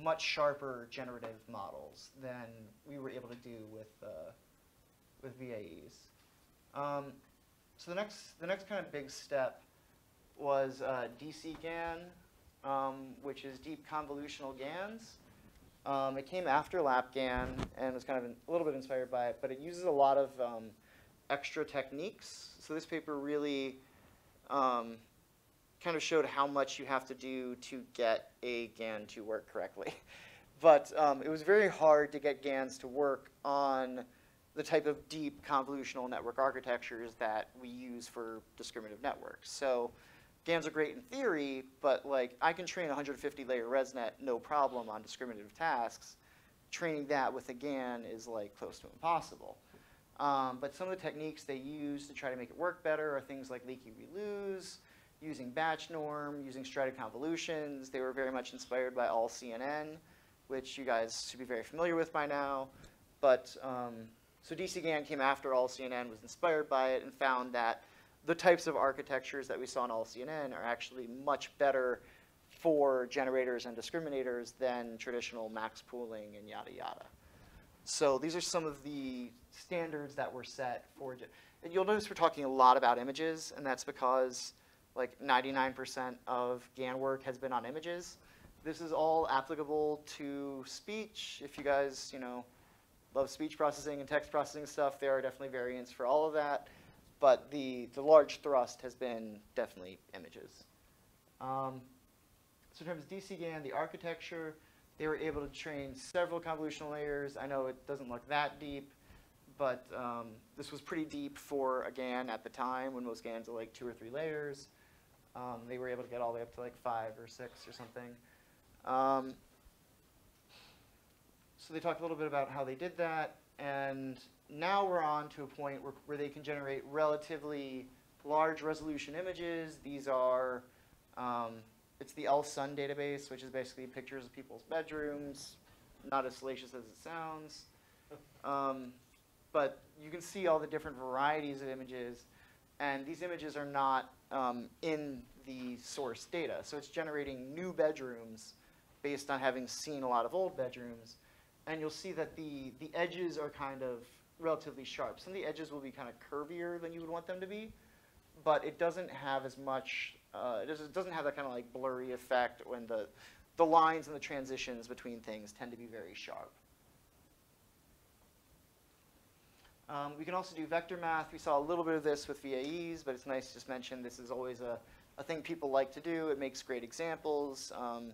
much sharper generative models than we were able to do with, uh, with VAEs. Um, so the next, the next kind of big step was uh, DC GAN, um, which is deep convolutional GANs. Um, it came after LapGAN and was kind of a little bit inspired by it, but it uses a lot of um, extra techniques. So this paper really um, kind of showed how much you have to do to get a GAN to work correctly. But um, it was very hard to get GANs to work on the type of deep convolutional network architectures that we use for discriminative networks. So GANs are great in theory, but like I can train a 150 layer ResNet no problem on discriminative tasks. Training that with a GAN is like close to impossible. Um, but some of the techniques they use to try to make it work better are things like leaky ReLUs, using batch norm, using strided convolutions. They were very much inspired by all CNN, which you guys should be very familiar with by now. But um, so DCGAN came after all CNN, was inspired by it, and found that the types of architectures that we saw in all CNN are actually much better for generators and discriminators than traditional max pooling and yada yada. So these are some of the standards that were set for. And you'll notice we're talking a lot about images, and that's because like 99% of GAN work has been on images. This is all applicable to speech. If you guys, you know, love speech processing and text processing stuff, there are definitely variants for all of that. But the, the large thrust has been definitely images. Um, so in terms of DCGAN, the architecture, They were able to train several convolutional layers. I know it doesn't look that deep, but um, this was pretty deep for a GAN at the time when most GANs are like two or three layers. Um, they were able to get all the way up to like five or six or something. Um, so they talked a little bit about how they did that, and now we're on to a point where, where they can generate relatively large resolution images. These are, um, it's the LSUN database, which is basically pictures of people's bedrooms, not as salacious as it sounds. Um, but you can see all the different varieties of images, and these images are not um, in the source data. So it's generating new bedrooms based on having seen a lot of old bedrooms. And you'll see that the, the edges are kind of relatively sharp. Some of the edges will be kind of curvier than you would want them to be, but it doesn't have as much, uh, it doesn't- doesn't have that kind of like blurry effect when the, the lines and the transitions between things tend to be very sharp. Um, we can also do vector math. We saw a little bit of this with VAEs, but it's nice to just mention this is always a, a thing people like to do. It makes great examples. Um,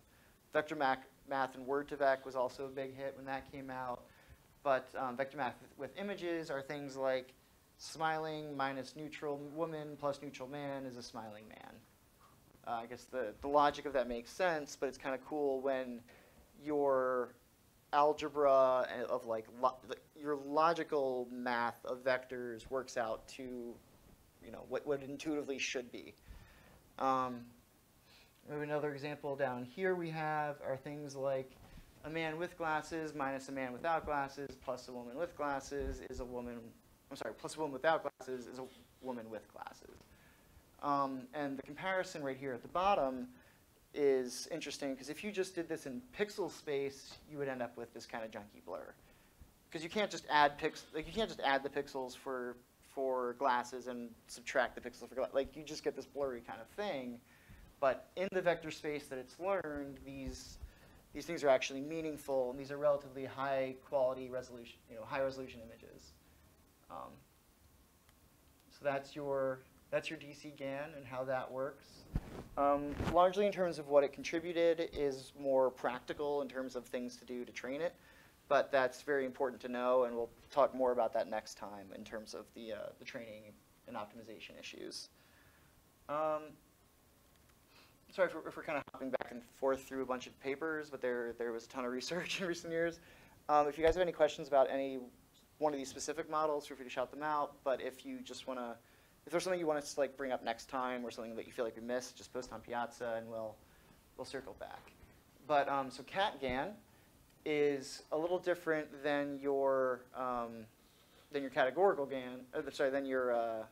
vector math, math and word2vec was also a big hit when that came out. But um, vector math with, with images are things like smiling minus neutral woman plus neutral man is a smiling man. Uh, I guess the, the logic of that makes sense, but it's kind of cool when your algebra of like your logical math of vectors works out to, you know, what, what intuitively should be. Um, another example down here we have are things like a man with glasses minus a man without glasses plus a woman with glasses is a woman, I'm sorry, plus a woman without glasses is a woman with glasses. Um, and the comparison right here at the bottom is interesting because if you just did this in pixel space, you would end up with this kind of junky blur. Because you can't just add pix, like you can't just add the pixels for for glasses and subtract the pixels for. Like you just get this blurry kind of thing. But in the vector space that it's learned, these these things are actually meaningful, and these are relatively high quality resolution, you know, high resolution images. Um, so that's your that's your DC GAN and how that works. Um, largely in terms of what it contributed is more practical in terms of things to do to train it, but that's very important to know, and we'll talk more about that next time in terms of the, uh, the training and optimization issues. Um, sorry if we're, if we're kind of hopping back and forth through a bunch of papers, but there, there was a ton of research in recent years. Um, if you guys have any questions about any one of these specific models, feel free to shout them out, but if you just want to if there's something you want us to like bring up next time or something that you feel like we missed, just post on Piazza and we'll we'll circle back. But um, so CatGAN is a little different than your um, than your categorical GAN. Sorry, than your uh,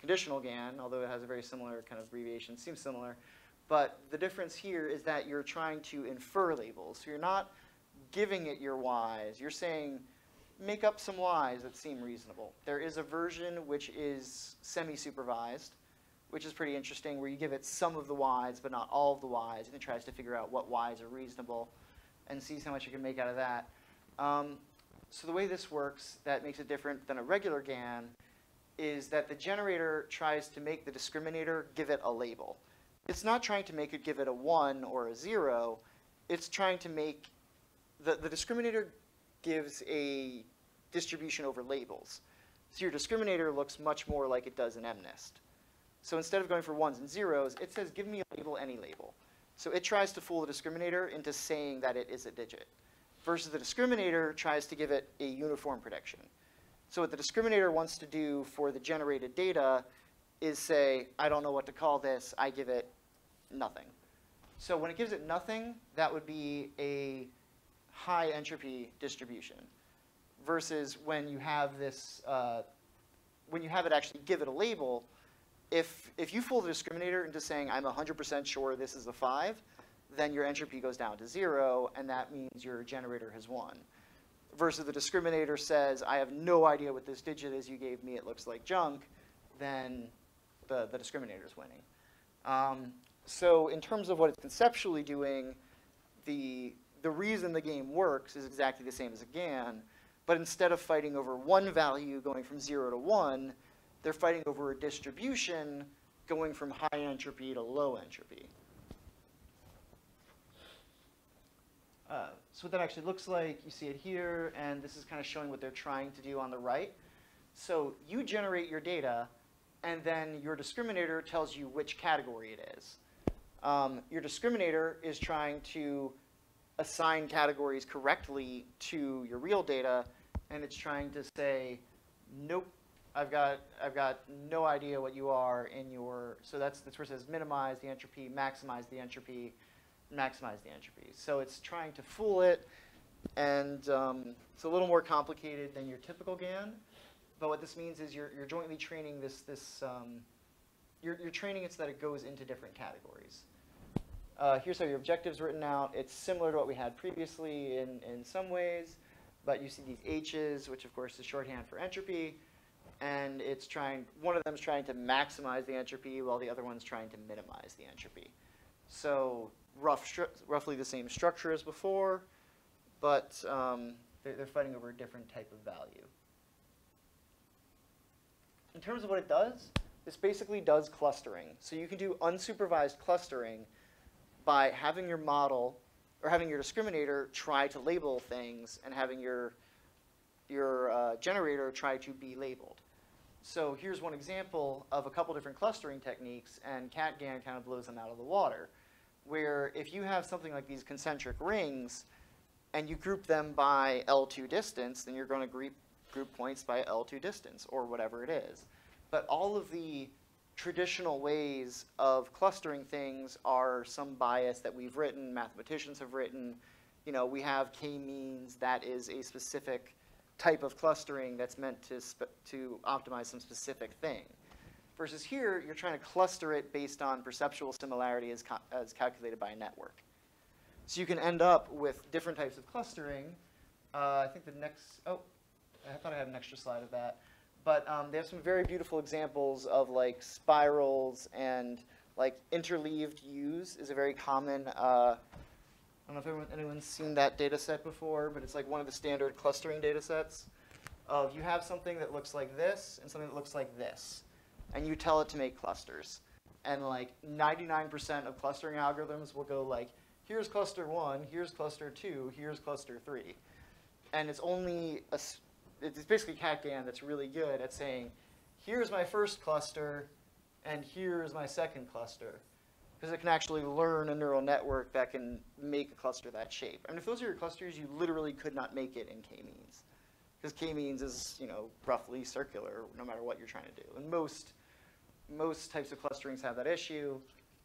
conditional GAN, although it has a very similar kind of abbreviation, seems similar. But the difference here is that you're trying to infer labels. So you're not giving it your Ys. You're saying make up some Ys that seem reasonable. There is a version which is semi-supervised, which is pretty interesting, where you give it some of the Ys, but not all of the Ys, and it tries to figure out what Ys are reasonable and sees how much you can make out of that. Um, so the way this works that makes it different than a regular GAN is that the generator tries to make the discriminator give it a label. It's not trying to make it give it a 1 or a 0. It's trying to make the, the discriminator gives a distribution over labels. So your discriminator looks much more like it does in MNIST. So instead of going for ones and zeros, it says give me a label, any label. So it tries to fool the discriminator into saying that it is a digit, versus the discriminator tries to give it a uniform prediction. So what the discriminator wants to do for the generated data is say, I don't know what to call this, I give it nothing. So when it gives it nothing, that would be a high entropy distribution versus when you have this, uh, when you have it actually give it a label, if, if you fool the discriminator into saying I'm 100% sure this is a 5, then your entropy goes down to 0, and that means your generator has won. Versus the discriminator says, I have no idea what this digit is you gave me, it looks like junk, then the, the discriminator is winning. Um, so in terms of what it's conceptually doing, the, the reason the game works is exactly the same as a GAN, but instead of fighting over one value going from 0 to 1, they're fighting over a distribution going from high entropy to low entropy. Uh, So what that actually looks like, you see it here, and this is kind of showing what they're trying to do on the right. So you generate your data, and then your discriminator tells you which category it is. Um, your discriminator is trying to assign categories correctly to your real data, and it's trying to say, nope, I've got, I've got no idea what you are in your, so that's, that's where it says minimize the entropy, maximize the entropy, maximize the entropy. So it's trying to fool it, and um, it's a little more complicated than your typical GAN. But what this means is you're, you're jointly training this, this um, you're, you're training it so that it goes into different categories. Uh, here's how your objective's written out. It's similar to what we had previously in, in some ways, but you see these H's, which of course is shorthand for entropy, and it's trying, one of them is trying to maximize the entropy while the other one's trying to minimize the entropy. So rough, roughly the same structure as before, but um, they're, they're fighting over a different type of value. In terms of what it does, this basically does clustering. So you can do unsupervised clustering by having your model or having your discriminator try to label things and having your, your uh, generator try to be labeled. So here's one example of a couple different clustering techniques, and CatGAN kind of blows them out of the water, where if you have something like these concentric rings, and you group them by L2 distance, then you're going to group, group points by L2 distance, or whatever it is. But all of the traditional ways of clustering things are some bias that we've written, mathematicians have written. You know, we have k-means, that is a specific type of clustering that's meant to, to optimize some specific thing. Versus here, you're trying to cluster it based on perceptual similarity as, ca- as calculated by a network. So you can end up with different types of clustering. Uh, I think the next, oh, I thought I had an extra slide of that. But um, they have some very beautiful examples of like spirals and like interleaved U's is a very common, uh, I don't know if everyone, anyone's seen that data set before, but it's like one of the standard clustering data sets of you have something that looks like this and something that looks like this. And you tell it to make clusters. And like 99% of clustering algorithms will go like, here's cluster one, here's cluster two, here's cluster three. And it's only, a, it's basically CatGAN that's really good at saying, here's my first cluster, and here's my second cluster. Because it can actually learn a neural network that can make a cluster that shape. I mean, if those are your clusters, you literally could not make it in k-means. Because k-means is, you know, roughly circular, no matter what you're trying to do. And most, most types of clusterings have that issue,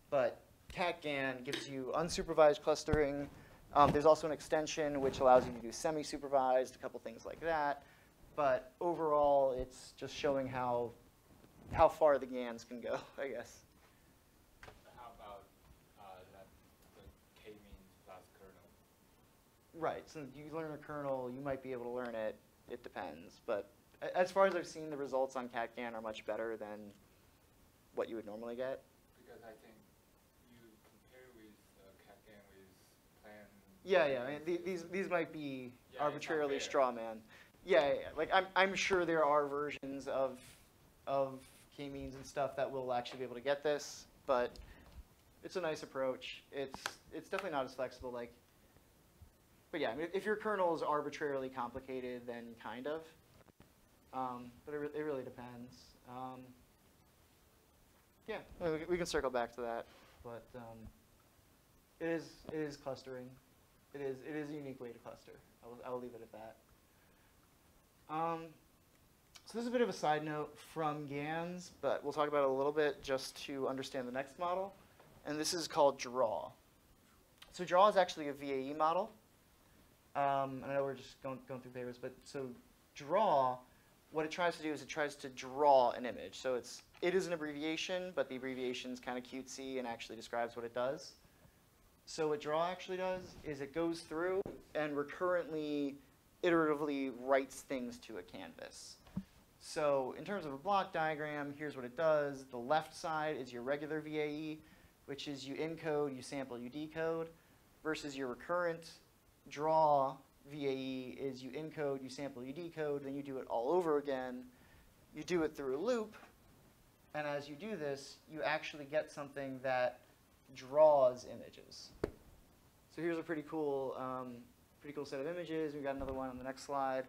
but CatGAN gives you unsupervised clustering. Um, there's also an extension which allows you to do semi-supervised, a couple things like that. But overall, it's just showing how, how far the GANs can go, I guess. How about uh, that the k means plus kernel? Right, so you learn a kernel, you might be able to learn it, it depends. But as far as I've seen, the results on CatGAN are much better than what you would normally get. Because I think you compare with uh, CatGAN with plan. Yeah, yeah, I mean, the- these, these might be Yeah, arbitrarily straw man. Yeah, yeah, yeah, like, I'm, I'm sure there are versions of, of k-means and stuff that will actually be able to get this, but it's a nice approach. It's, it's definitely not as flexible, like, but yeah, I mean, if your kernel is arbitrarily complicated, then kind of. Um, but it, re- it really depends. Um, yeah, we can circle back to that, but um, it is it is clustering. It is it is a unique way to cluster. I will, I will leave it at that. Um, so this is a bit of a side note from GANs, but we'll talk about it a little bit just to understand the next model, and this is called Draw. So Draw is actually a VAE model. Um, I know we're just going, going through papers, but so draw, what it tries to do is it tries to draw an image. So it's it is an abbreviation, but the abbreviation is kind of cutesy and actually describes what it does. So what draw actually does is it goes through and recurrently, iteratively writes things to a canvas. So in terms of a block diagram, here's what it does. The left side is your regular VAE, which is you encode, you sample, you decode, versus your recurrent draw VAE is you encode, you sample, you decode, then you do it all over again. You do it through a loop, and as you do this, you actually get something that draws images. So here's a pretty cool um, pretty cool set of images. We've got another one on the next slide.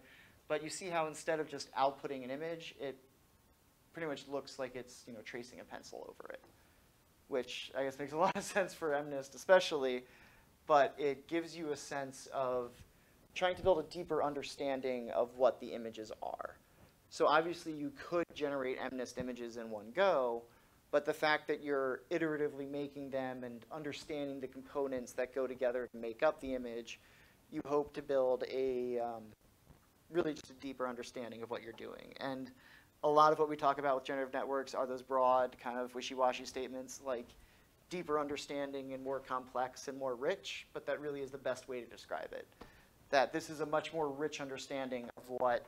But you see how instead of just outputting an image, it pretty much looks like it's you know tracing a pencil over it, which I guess makes a lot of sense for MNIST especially, but it gives you a sense of trying to build a deeper understanding of what the images are. So obviously you could generate MNIST images in one go, but the fact that you're iteratively making them and understanding the components that go together to make up the image, you hope to build a um, really just a deeper understanding of what you're doing. And a lot of what we talk about with generative networks are those broad, kind of wishy-washy statements like deeper understanding and more complex and more rich, but that really is the best way to describe it. That this is a much more rich understanding of what,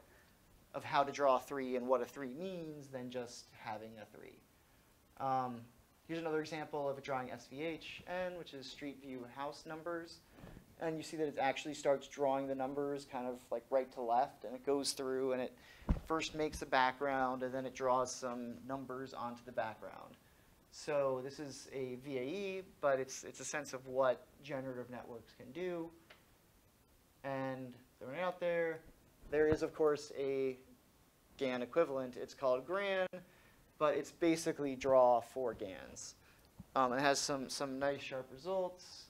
of how to draw a three and what a three means than just having a three. Um, here's another example of a drawing SVHN, which is Street View House Numbers. And you see that it actually starts drawing the numbers kind of like right to left, and it goes through and it first makes a background, and then it draws some numbers onto the background. So this is a VAE, but it's, it's a sense of what generative networks can do. And throwing it out there, there is, of course, a GAN equivalent. It's called GRAN, but it's basically draw for GANs. Um, it has some, some nice sharp results.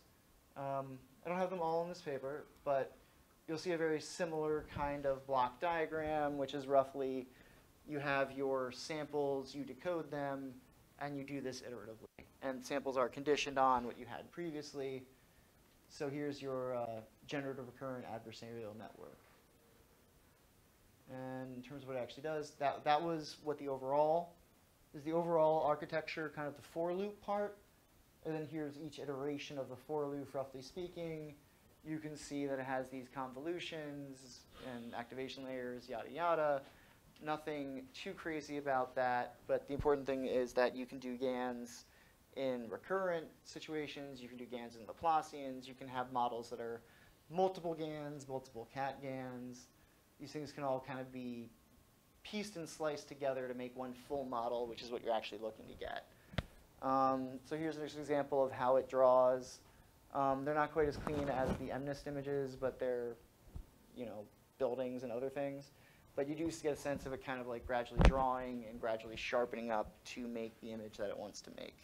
Um, I don't have them all in this paper, but you'll see a very similar kind of block diagram, which is roughly you have your samples, you decode them, and you do this iteratively. And samples are conditioned on what you had previously. So here's your uh, generative recurrent adversarial network. And in terms of what it actually does, that, that was what the overall is the overall architecture, kind of the for loop part. And then here's each iteration of the for loop, roughly speaking. You can see that it has these convolutions and activation layers, yada, yada. Nothing too crazy about that, but the important thing is that you can do GANs in recurrent situations, you can do GANs in Laplacians, you can have models that are multiple GANs, multiple cat GANs. These things can all kind of be pieced and sliced together to make one full model, which is what you're actually looking to get. Um, so here's an example of how it draws. Um, they're not quite as clean as the MNIST images, but they're, you know, buildings and other things. But you do get a sense of it kind of like gradually drawing and gradually sharpening up to make the image that it wants to make.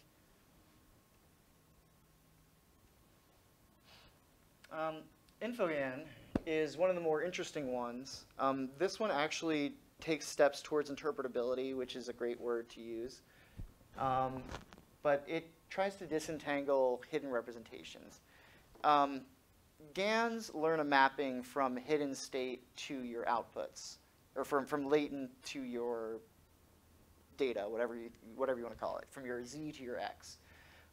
Um, InfoGAN is one of the more interesting ones. Um, this one actually takes steps towards interpretability, which is a great word to use. Um, but it tries to disentangle hidden representations. Um, GANs learn a mapping from hidden state to your outputs, or from, from latent to your data, whatever you, whatever you want to call it, from your Z to your X.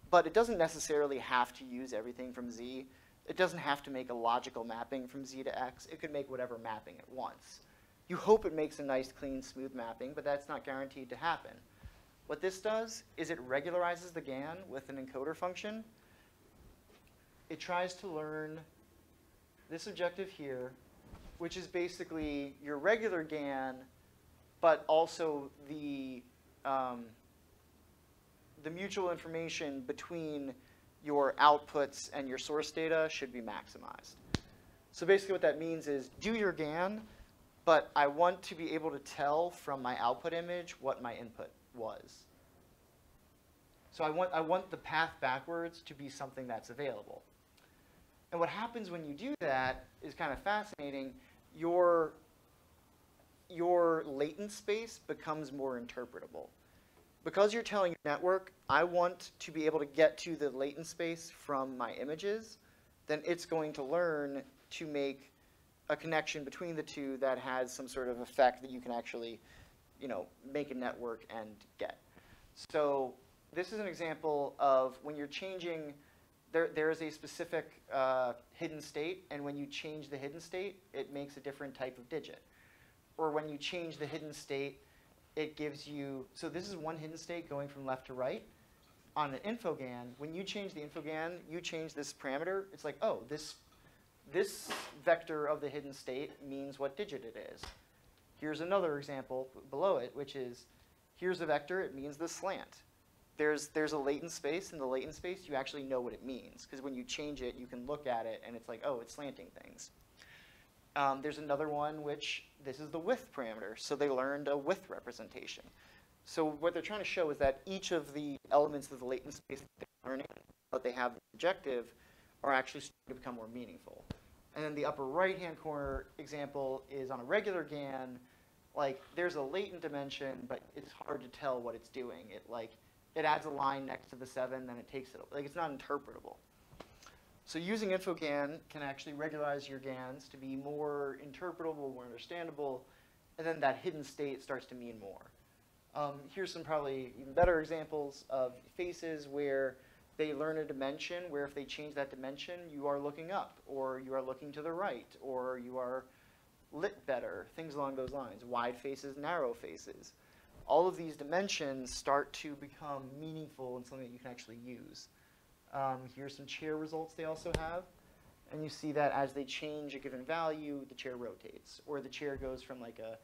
But it doesn't necessarily have to use everything from Z. It doesn't have to make a logical mapping from Z to X. It could make whatever mapping it wants. You hope it makes a nice, clean, smooth mapping, but that's not guaranteed to happen. What this does is it regularizes the GAN with an encoder function. It tries to learn this objective here, which is basically your regular GAN, but also the, um, the mutual information between your outputs and your source data should be maximized. So basically what that means is do your GAN, but I want to be able to tell from my output image what my input was. So I want, I want the path backwards to be something that's available. And what happens when you do that is kind of fascinating. Your, your latent space becomes more interpretable. Because you're telling your network, I want to be able to get to the latent space from my images, then it's going to learn to make a connection between the two that has some sort of effect that you can actually, you know, make a network and get. So this is an example of when you're changing, there, there is a specific uh, hidden state, and when you change the hidden state, it makes a different type of digit. Or when you change the hidden state, it gives you, so this is one hidden state going from left to right. On an InfoGAN, when you change the InfoGAN, you change this parameter, it's like, oh, this, this vector of the hidden state means what digit it is. Here's another example below it, which is, here's a vector, it means the slant. There's, there's a latent space, and the latent space, you actually know what it means. Because when you change it, you can look at it, and it's like, oh, it's slanting things. Um, there's another one which this is the width parameter. So they learned a width representation. So what they're trying to show is that each of the elements of the latent space that they're learning, that they have the objective, are actually starting to become more meaningful. And then the upper right-hand corner example is on a regular GAN, like there's a latent dimension, but it's hard to tell what it's doing. It like it adds a line next to the seven, then it takes it like it's not interpretable. So using InfoGAN can actually regularize your GANs to be more interpretable, more understandable, and then that hidden state starts to mean more. Um, here's some probably even better examples of faces where they learn a dimension where if they change that dimension, you are looking up, or you are looking to the right, or you are lit better, things along those lines. Wide faces, narrow faces. All of these dimensions start to become meaningful and something that you can actually use. Um, here's some chair results they also have. And you see that as they change a given value, the chair rotates. Or the chair goes from like a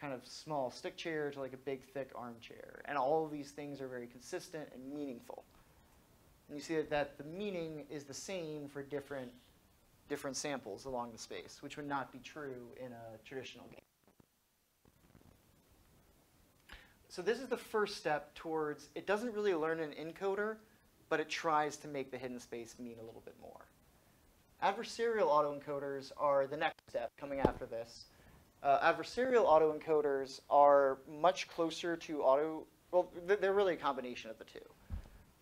kind of small stick chair to like a big thick armchair. And all of these things are very consistent and meaningful. And you see that, that the meaning is the same for different, different samples along the space, which would not be true in a traditional GAN. So this is the first step towards, it doesn't really learn an encoder, but it tries to make the hidden space mean a little bit more. Adversarial autoencoders are the next step coming after this. Uh, adversarial autoencoders are much closer to auto, well, they're really a combination of the two.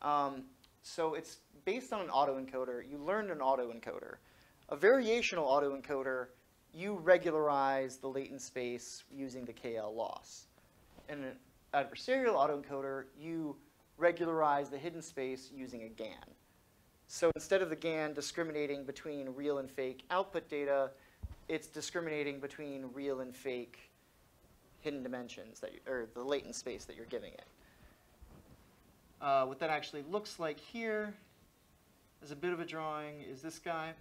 Um, so it's based on an autoencoder. You learn an autoencoder. A variational autoencoder, you regularize the latent space using the KL loss. In an adversarial autoencoder, you regularize the hidden space using a GAN. So instead of the GAN discriminating between real and fake output data, it's discriminating between real and fake hidden dimensions, that you, or the latent space that you're giving it. Uh, what that actually looks like here is a bit of a drawing, is this guy.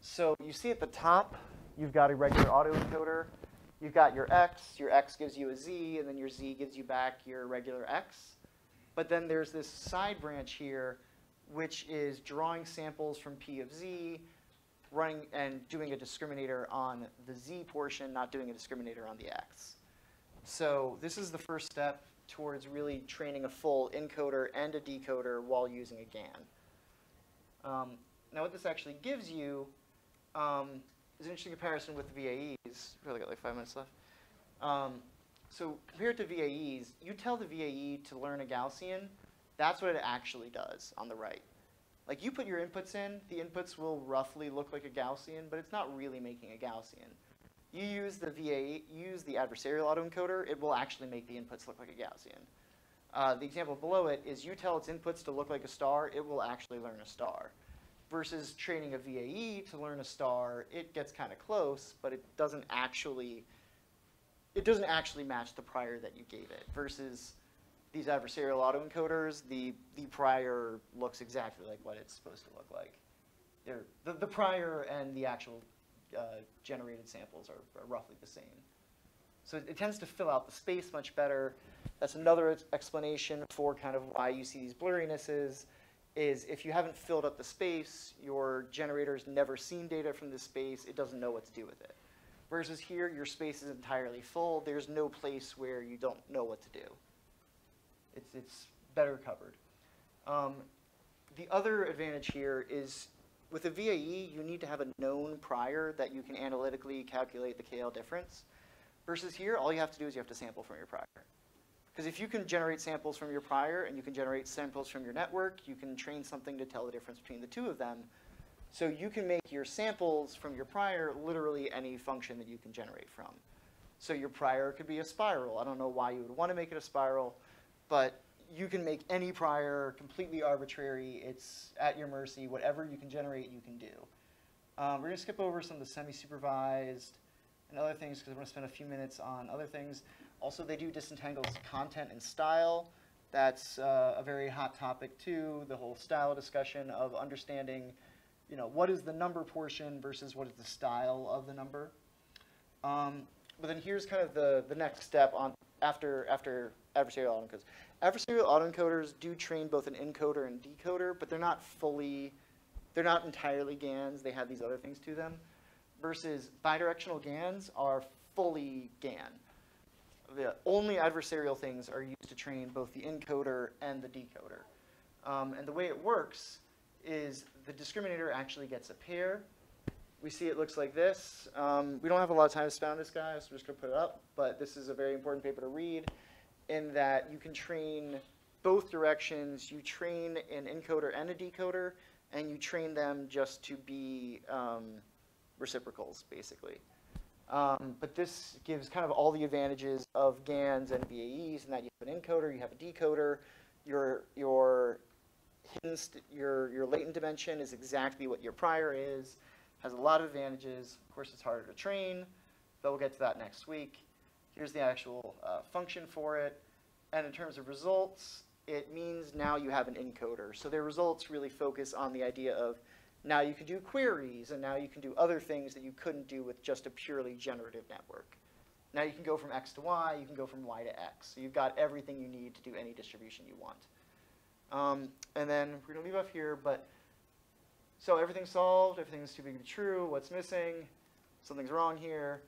So you see at the top, you've got a regular autoencoder. You've got your x, your x gives you a z, and then your z gives you back your regular x. But then there's this side branch here, which is drawing samples from P of z, running and doing a discriminator on the z portion, not doing a discriminator on the x. So this is the first step towards really training a full encoder and a decoder while using a GAN. Um, now what this actually gives you um, is an interesting comparison with VAEs. We've really got like five minutes left. Um, so compared to VAEs, you tell the VAE to learn a Gaussian, that's what it actually does on the right. Like you put your inputs in, the inputs will roughly look like a Gaussian, but it's not really making a Gaussian. You use the VAE, use the adversarial autoencoder, it will actually make the inputs look like a Gaussian. Uh, the example below it is you tell its inputs to look like a star, it will actually learn a star. Versus training a VAE to learn a star, it gets kind of close, but it doesn't actually it doesn't actually match the prior that you gave it versus these adversarial autoencoders, the, the prior looks exactly like what it's supposed to look like. They're, the, the prior and the actual uh, generated samples are, are, roughly the same. So it, it tends to fill out the space much better. That's another explanation for kind of why you see these blurrinesses is if you haven't filled up the space, your generator's never seen data from this space, it doesn't know what to do with it. Versus here, your space is entirely full. There's no place where you don't know what to do. It's, it's better covered. Um, the other advantage here is with a VAE, you need to have a known prior that you can analytically calculate the KL difference. Versus here, all you have to do is you have to sample from your prior. Because if you can generate samples from your prior and you can generate samples from your network, you can train something to tell the difference between the two of them. So you can make your samples from your prior literally any function that you can generate from. So your prior could be a spiral. I don't know why you would want to make it a spiral, but you can make any prior completely arbitrary. It's at your mercy. Whatever you can generate, you can do. Um, we're going to skip over some of the semi-supervised and other things because we're going to spend a few minutes on other things. Also, they do disentangle content and style. That's uh, a very hot topic too, the whole style discussion of understanding you know, what is the number portion versus what is the style of the number. Um, but then here's kind of the, the next step on after after adversarial autoencoders. Adversarial autoencoders do train both an encoder and decoder, but they're not fully, they're not entirely GANs. They have these other things to them. Versus bidirectional GANs are fully GAN. The only adversarial things are used to train both the encoder and the decoder. Um, and the way it works is the discriminator actually gets a pair. We see it looks like this. Um, we don't have a lot of time to expound this, guy, so we're just going to put it up. But this is a very important paper to read in that you can train both directions. You train an encoder and a decoder, and you train them just to be um, reciprocals, basically. Um, but this gives kind of all the advantages of GANs and VAEs, in that you have an encoder, you have a decoder, your your hidden your your latent dimension is exactly what your prior is, has a lot of advantages. Of course, it's harder to train, but we'll get to that next week. Here's the actual uh, function for it, and in terms of results, it means now you have an encoder. So their results really focus on the idea of now you can do queries, and now you can do other things that you couldn't do with just a purely generative network. Now you can go from X to Y, you can go from Y to X. So you've got everything you need to do any distribution you want. Um, and then we're going to leave off here, but so everything's solved, everything's too big to be true, what's missing, something's wrong here,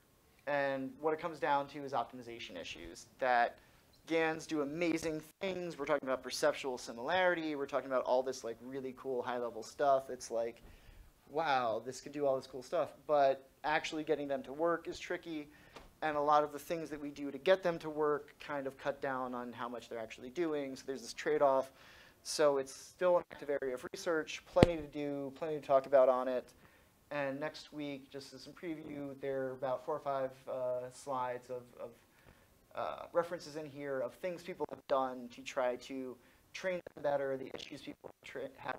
and what it comes down to is optimization issues. That GANs do amazing things. We're talking about perceptual similarity. We're talking about all this like really cool high level stuff. It's like, wow, this could do all this cool stuff. But actually getting them to work is tricky. And a lot of the things that we do to get them to work kind of cut down on how much they're actually doing. So there's this trade off. So it's still an active area of research, plenty to do, plenty to talk about on it. And next week, just as a preview, there are about four or five uh, slides of, of uh, references in here of things people have done to try to train them better, the issues people have,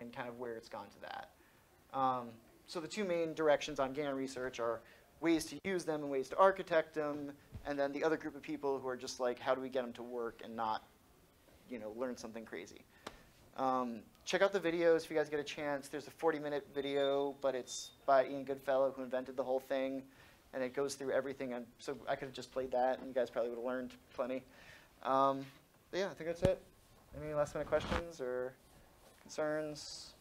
and kind of where it's gone to that. Um, so the two main directions on GAN research are ways to use them and ways to architect them, and then the other group of people who are just like, how do we get them to work and not, you know, learn something crazy. Um, check out the videos if you guys get a chance. There's a 40-minute video, but it's by Ian Goodfellow, who invented the whole thing, and it goes through everything. And so I could have just played that, and you guys probably would have learned plenty. Um, yeah, I think that's it. Any last-minute questions or concerns?